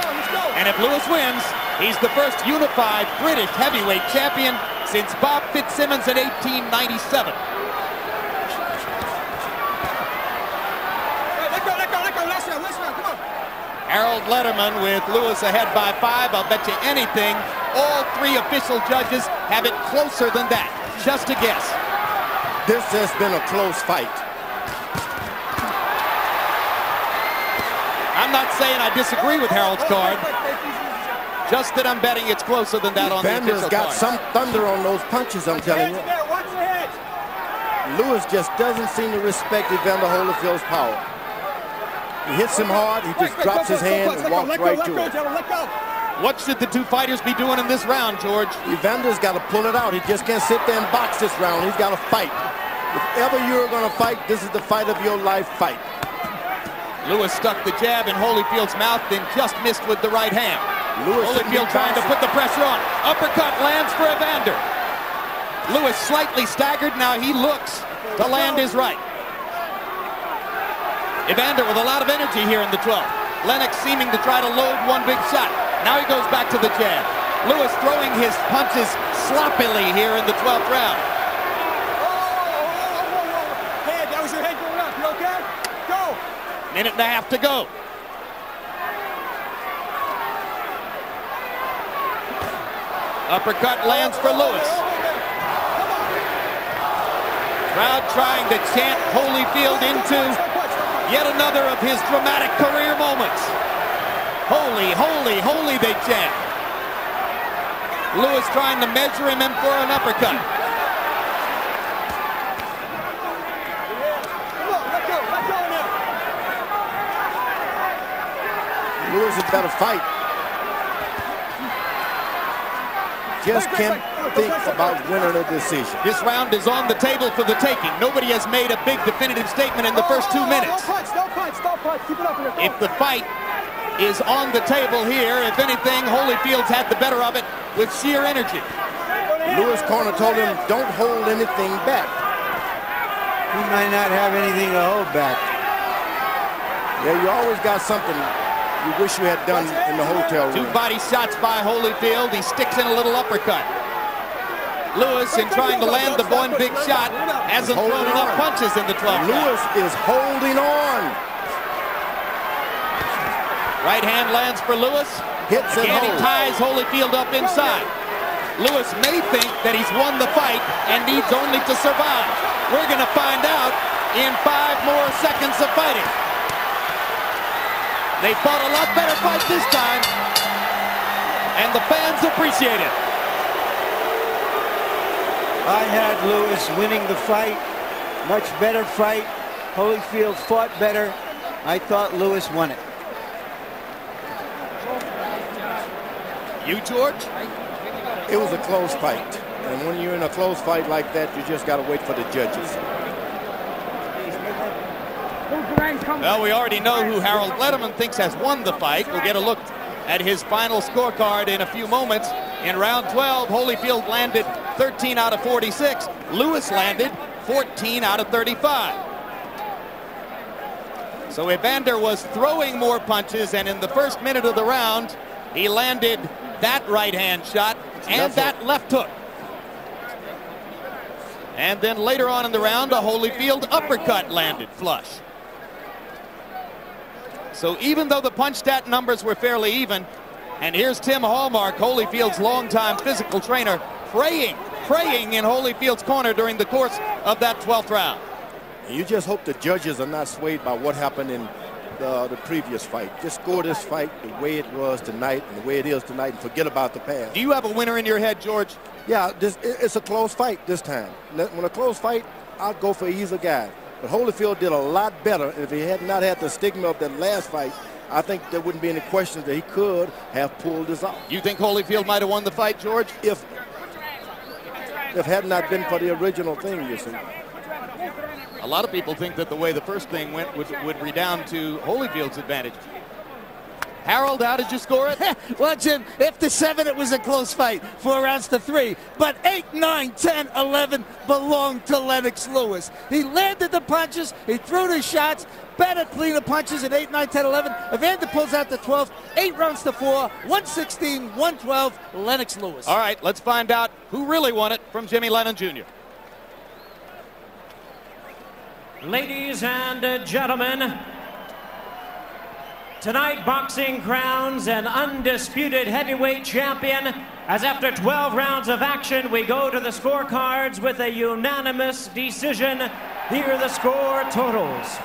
And if Lewis wins, he's the first unified British heavyweight champion since Bob Fitzsimmons in 1897. Let go, let go, let go. Last round, last round. Come on. Harold Lederman with Lewis ahead by five. I'll bet you anything. All three official judges have it closer than that. Just a guess. This has been a close fight. I'm not saying I disagree with Harold's card. Just that I'm betting it's closer than that on the Vander's official got card. some thunder on those punches, I'm telling you. There, watch your. Lewis just doesn't seem to respect Evander Holyfield's power. He hits him hard, he just Break, break, drops his hand and walks right let to go, it. gentlemen, let go. What should the two fighters be doing in this round, George? Evander's got to pull it out. He just can't sit there and box this round. He's got to fight. If ever you're going to fight, this is the fight of your life fight. Lewis stuck the jab in Holyfield's mouth, then just missed with the right hand. Lewis Holyfield trying to put the pressure on. Uppercut lands for Evander. Lewis slightly staggered. Now he looks to land his right. Evander with a lot of energy here in the 12th. Lennox seeming to try to load one big shot. Now he goes back to the jab. Lewis throwing his punches sloppily here in the 12th round. Head, that was your head going up. You okay? Go. Minute and a half to go. Uppercut lands for Lewis. Oh, Crowd trying to chant Holyfield into yet another of his dramatic career moments. Holy, holy, holy, they chant. Lewis trying to measure him in for an uppercut. Lewis is better fight. Just can't think about winning a decision. This round is on the table for the taking. Nobody has made a big definitive statement in the first two oh, minutes. Don't punch, don't punch, don't punch. Keep it up If the fight is on the table here, if anything, Holyfield's had the better of it with sheer energy. Lewis corner told him, don't hold anything back. He might not have anything to hold back. Yeah, you always got something you wish you had done in the hotel room. Two body shots by Holyfield. He sticks in a little uppercut. Lewis, in trying to land the one big shot, hasn't thrown enough punches in the 12th. Lewis is holding on. Right hand lands for Lewis. Hits and he ties Holyfield up inside. Lewis may think that he's won the fight and needs only to survive. We're going to find out in five more seconds of fighting. They fought a lot better fight this time, and the fans appreciate it. I had Lewis winning the fight. Much better fight. Holyfield fought better. I thought Lewis won it. You, George? It was a close fight. And when you're in a close fight like that, you just got to wait for the judges. Well, we already know who Harold Lederman thinks has won the fight. We'll get a look at his final scorecard in a few moments. In round 12, Holyfield landed 13 out of 46. Lewis landed 14 out of 35. So Evander was throwing more punches, and in the first minute of the round, he landed that right hand shot and that left hook. And then later on in the round, a Holyfield uppercut landed flush. So even though the punch stat numbers were fairly even, and here's Tim Hallmark, Holyfield's longtime physical trainer, praying, praying in Holyfield's corner during the course of that 12th round. You just hope the judges are not swayed by what happened in the, the previous fight. Just score this fight the way it was tonight and the way it is tonight and forget about the past. Do you have a winner in your head, George? Yeah, this, it's a close fight this time. When a close fight, I'll go for either guy. But Holyfield did a lot better. And if he had not had the stigma of that last fight, I think there wouldn't be any question that he could have pulled this off. You think Holyfield might have won the fight, George? If if had not been for the original thing, you see. A lot of people think that the way the first thing went would, would redound to Holyfield's advantage. Harold, how did you score it? well, Jim, after seven, it was a close fight. Four rounds to three. But eight, nine, ten, eleven belonged to Lennox Lewis. He landed the punches. He threw the shots. Better clean the punches at 8, 9, 10, 11. Evander pulls out the 12. Eight rounds to four. 116, 112, Lennox Lewis. All right, let's find out who really won it from Jimmy Lennon Jr. Ladies and gentlemen, Tonight, boxing crowns an undisputed heavyweight champion. As after 12 rounds of action, we go to the scorecards with a unanimous decision. Here are the score totals.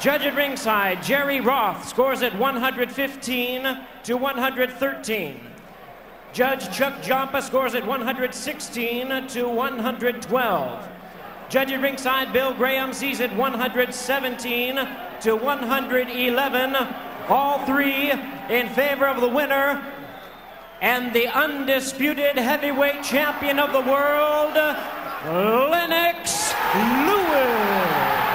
Judge at ringside, Jerry Roth scores at 115 to 113. Judge Chuck Giampa scores at 116 to 112. Judge at ringside, Bill Graham sees it 117 to 111. All three in favor of the winner and the undisputed heavyweight champion of the world, Lennox Lewis.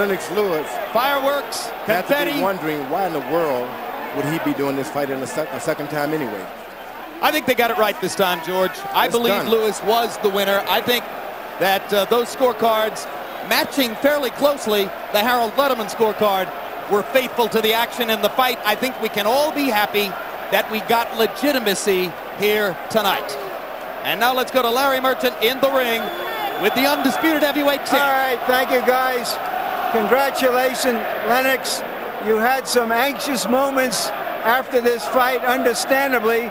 Lennox Lewis. Fireworks, confetti. Have to wondering why in the world would he be doing this fight in a, sec a second time anyway? I think they got it right this time, George. I It's believe done. Lewis was the winner. I think that uh, those scorecards, matching fairly closely the Harold Lederman scorecard, were faithful to the action in the fight. I think we can all be happy that we got legitimacy here tonight. And now let's go to Larry Merchant in the ring with the undisputed heavyweight champ. All right, thank you guys. Congratulations, Lennox. You had some anxious moments after this fight, understandably.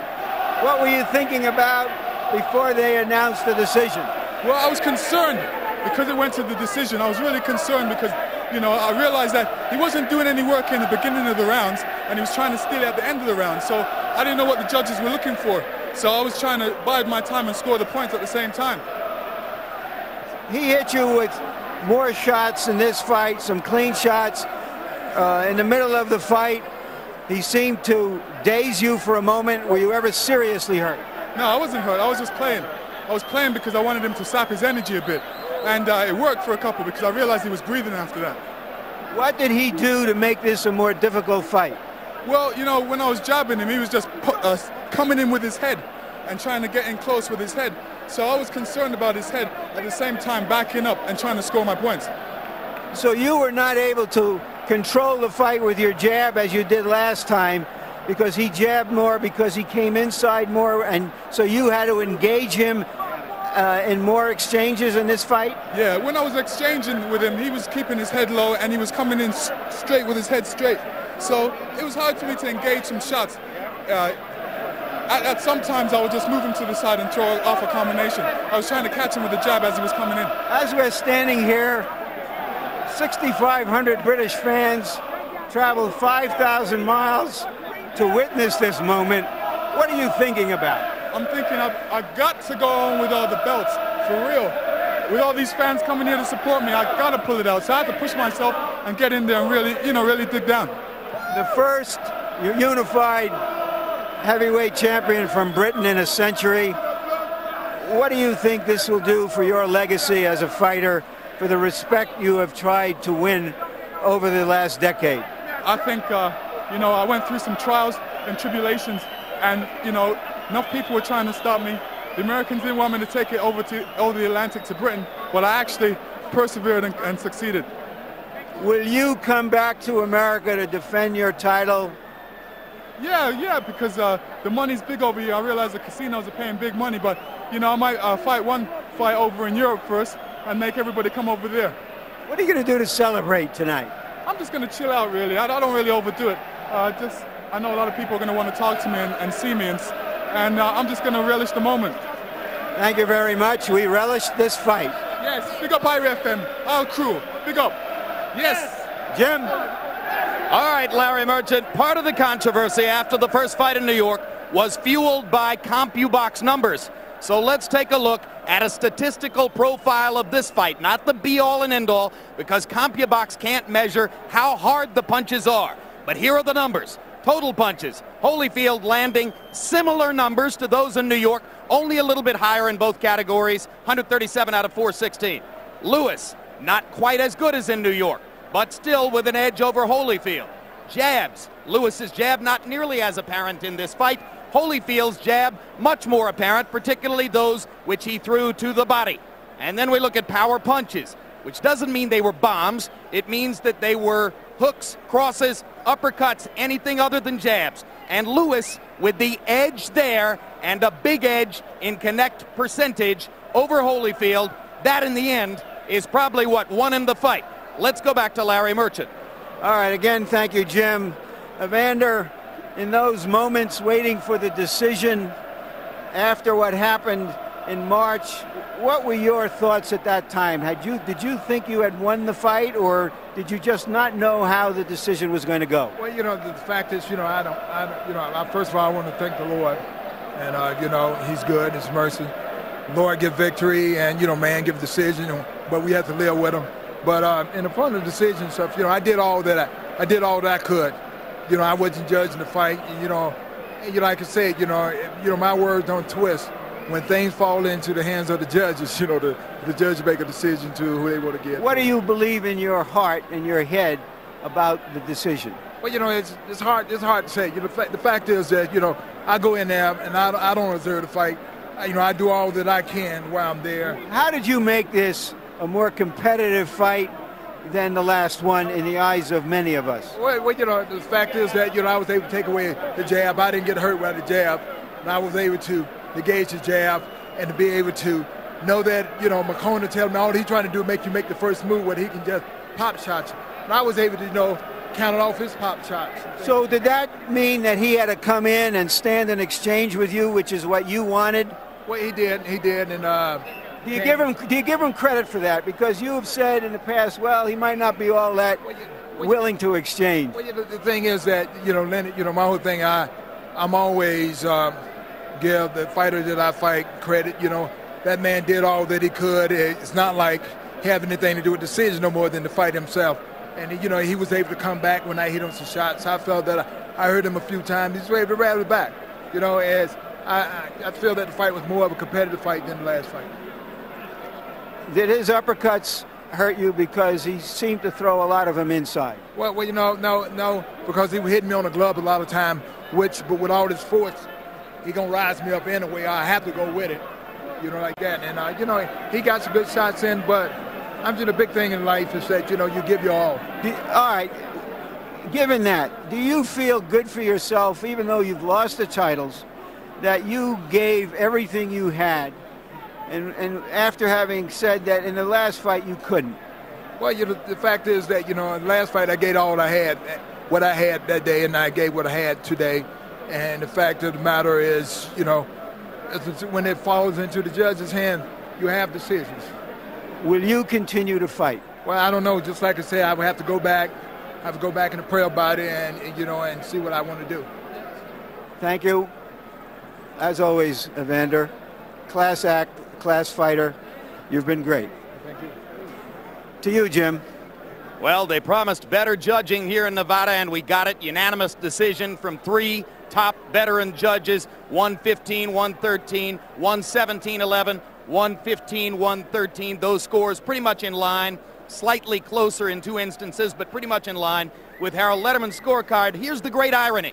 What were you thinking about before they announced the decision? Well, I was concerned because it went to the decision. I was really concerned because, you know, I realized that he wasn't doing any work in the beginning of the rounds and he was trying to steal it at the end of the round. So I didn't know what the judges were looking for. So I was trying to bide my time and score the points at the same time. He hit you with more shots in this fight, some clean shots. Uh, in the middle of the fight, he seemed to daze you for a moment. Were you ever seriously hurt? No, I wasn't hurt. I was just playing. I was playing because I wanted him to sap his energy a bit. And uh, it worked for a couple because I realized he was breathing after that. What did he do to make this a more difficult fight? Well, you know, when I was jabbing him, he was just put, uh, coming in with his head and trying to get in close with his head. So I was concerned about his head at the same time backing up and trying to score my points. So you were not able to control the fight with your jab as you did last time because he jabbed more, because he came inside more, and so you had to engage him uh, in more exchanges in this fight? Yeah, when I was exchanging with him, he was keeping his head low and he was coming in straight with his head straight. So it was hard for me to engage some shots. Uh, at, at sometimes I would just move him to the side and throw off a combination. I was trying to catch him with the jab as he was coming in. As we're standing here, 6,500 British fans traveled 5,000 miles to witness this moment. What are you thinking about? I'm thinking I've, I've got to go on with all the belts, for real. With all these fans coming here to support me, I've got to pull it out. So I have to push myself and get in there and really, you know, really dig down. The first unified heavyweight champion from Britain in a century. What do you think this will do for your legacy as a fighter, for the respect you have tried to win over the last decade? I think, uh, you know, I went through some trials and tribulations, and, you know, enough people were trying to stop me. The Americans didn't want me to take it over to over the Atlantic to Britain, but I actually persevered and, and succeeded. Will you come back to America to defend your title? Yeah, yeah, because uh, the money's big over here. I realize the casinos are paying big money, but you know, I might uh, fight one fight over in Europe first and make everybody come over there. What are you going to do to celebrate tonight? I'm just going to chill out, really. I, I don't really overdo it. Uh, just, I know a lot of people are going to want to talk to me and, and see me, and, and uh, I'm just going to relish the moment. Thank you very much. We relish this fight. Yes, big up Pirate FM, our crew. Big up. Yes. Jim. All right, Larry Merchant, part of the controversy after the first fight in New York was fueled by CompuBox numbers. So let's take a look at a statistical profile of this fight, not the be-all and end-all, because CompuBox can't measure how hard the punches are. But here are the numbers. Total punches. Holyfield landing similar numbers to those in New York, only a little bit higher in both categories, 137 out of 416. Lewis, not quite as good as in New York, but still with an edge over Holyfield. Jabs. Lewis's jab not nearly as apparent in this fight. Holyfield's jab much more apparent, particularly those which he threw to the body. And then we look at power punches, which doesn't mean they were bombs. It means that they were hooks, crosses, uppercuts, anything other than jabs. And Lewis with the edge there and a big edge in connect percentage over Holyfield. That in the end is probably what won him the fight. Let's go back to Larry Merchant. All right, again, thank you, Jim. Evander, in those moments waiting for the decision after what happened in March, what were your thoughts at that time? Had you did you think you had won the fight, or did you just not know how the decision was going to go? Well, you know, the fact is, you know, I don't, I don't you know, I, first of all, I want to thank the Lord, and uh, you know, He's good, His mercy. Lord give victory, and you know, man give decision, but we have to live with Him. But uh, in the front of the decision stuff, you know, I did all that I, I did all that I could. You know, I wasn't judging the fight. You know, you know, like I said, you know, you know, my words don't twist. When things fall into the hands of the judges, you know, the the judge make a decision to who they want to get. What do you believe in your heart and your head about the decision? Well, you know, it's it's hard it's hard to say. You know, the, fact, is that you know I go in there and I, I don't deserve the fight. You know, I do all that I can while I'm there. How did you make this a more competitive fight than the last one in the eyes of many of us? Well, well, you know, the fact is that, you know, I was able to take away the jab. I didn't get hurt by the jab. And I was able to engage the jab and to be able to know that, you know, McCona tell me all he's trying to do is make you make the first move where he can just pop shots. And I was able to, you know, count off his pop shots. So did that mean that he had to come in and stand in exchange with you, which is what you wanted? Well, he did. He did. And, uh, do you give him do you give him credit for that? Because you have said in the past, well, he might not be all that well, you, well, willing to exchange. Well, you know, the thing is that you know, Lenny, you know, my whole thing, I, I'm always um, give the fighter that I fight credit. You know, that man did all that he could. It's not like having anything to do with decision no more than to fight himself. And you know, he was able to come back when I hit him some shots. I felt that I, I heard him a few times. He's able to rally back. You know, as I, I, I feel that the fight was more of a competitive fight than the last fight did his uppercuts hurt you because he seemed to throw a lot of them inside? Well, well, you know, no, no, because he was hitting me on the glove a lot of time, which, but with all this force, he gonna rise me up anyway. I have to go with it, you know, like that. And uh, you know, he got some good shots in, but I'm just a big thing in life is that you know you give your all. all right. Given that, do you feel good for yourself, even though you've lost the titles, that you gave everything you had And, and after having said that in the last fight you couldn't. Well, you know, the fact is that, you know, in the last fight I gave all I had, what I had that day, and I gave what I had today. And the fact of the matter is, you know, when it falls into the judge's hand, you have decisions. Will you continue to fight? Well, I don't know. Just like I said, I would have to go back, I have to go back and pray about it, and you know, and see what I want to do. Thank you. As always, Evander, class act, class fighter. You've been great. Thank you. To you, Jim. Well, they promised better judging here in Nevada, and we got it. Unanimous decision from three top veteran judges 115, 113, 117, 11, 115, 113. Those scores pretty much in line, slightly closer in two instances, but pretty much in line with Harold Lederman's scorecard. Here's the great irony.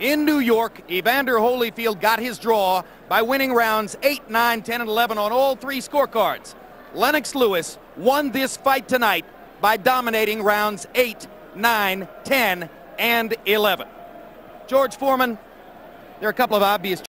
In New York, Evander Holyfield got his draw by winning rounds 8, 9, 10, and 11 on all three scorecards. Lennox Lewis won this fight tonight by dominating rounds 8, 9, 10, and 11. George Foreman, there are a couple of obvious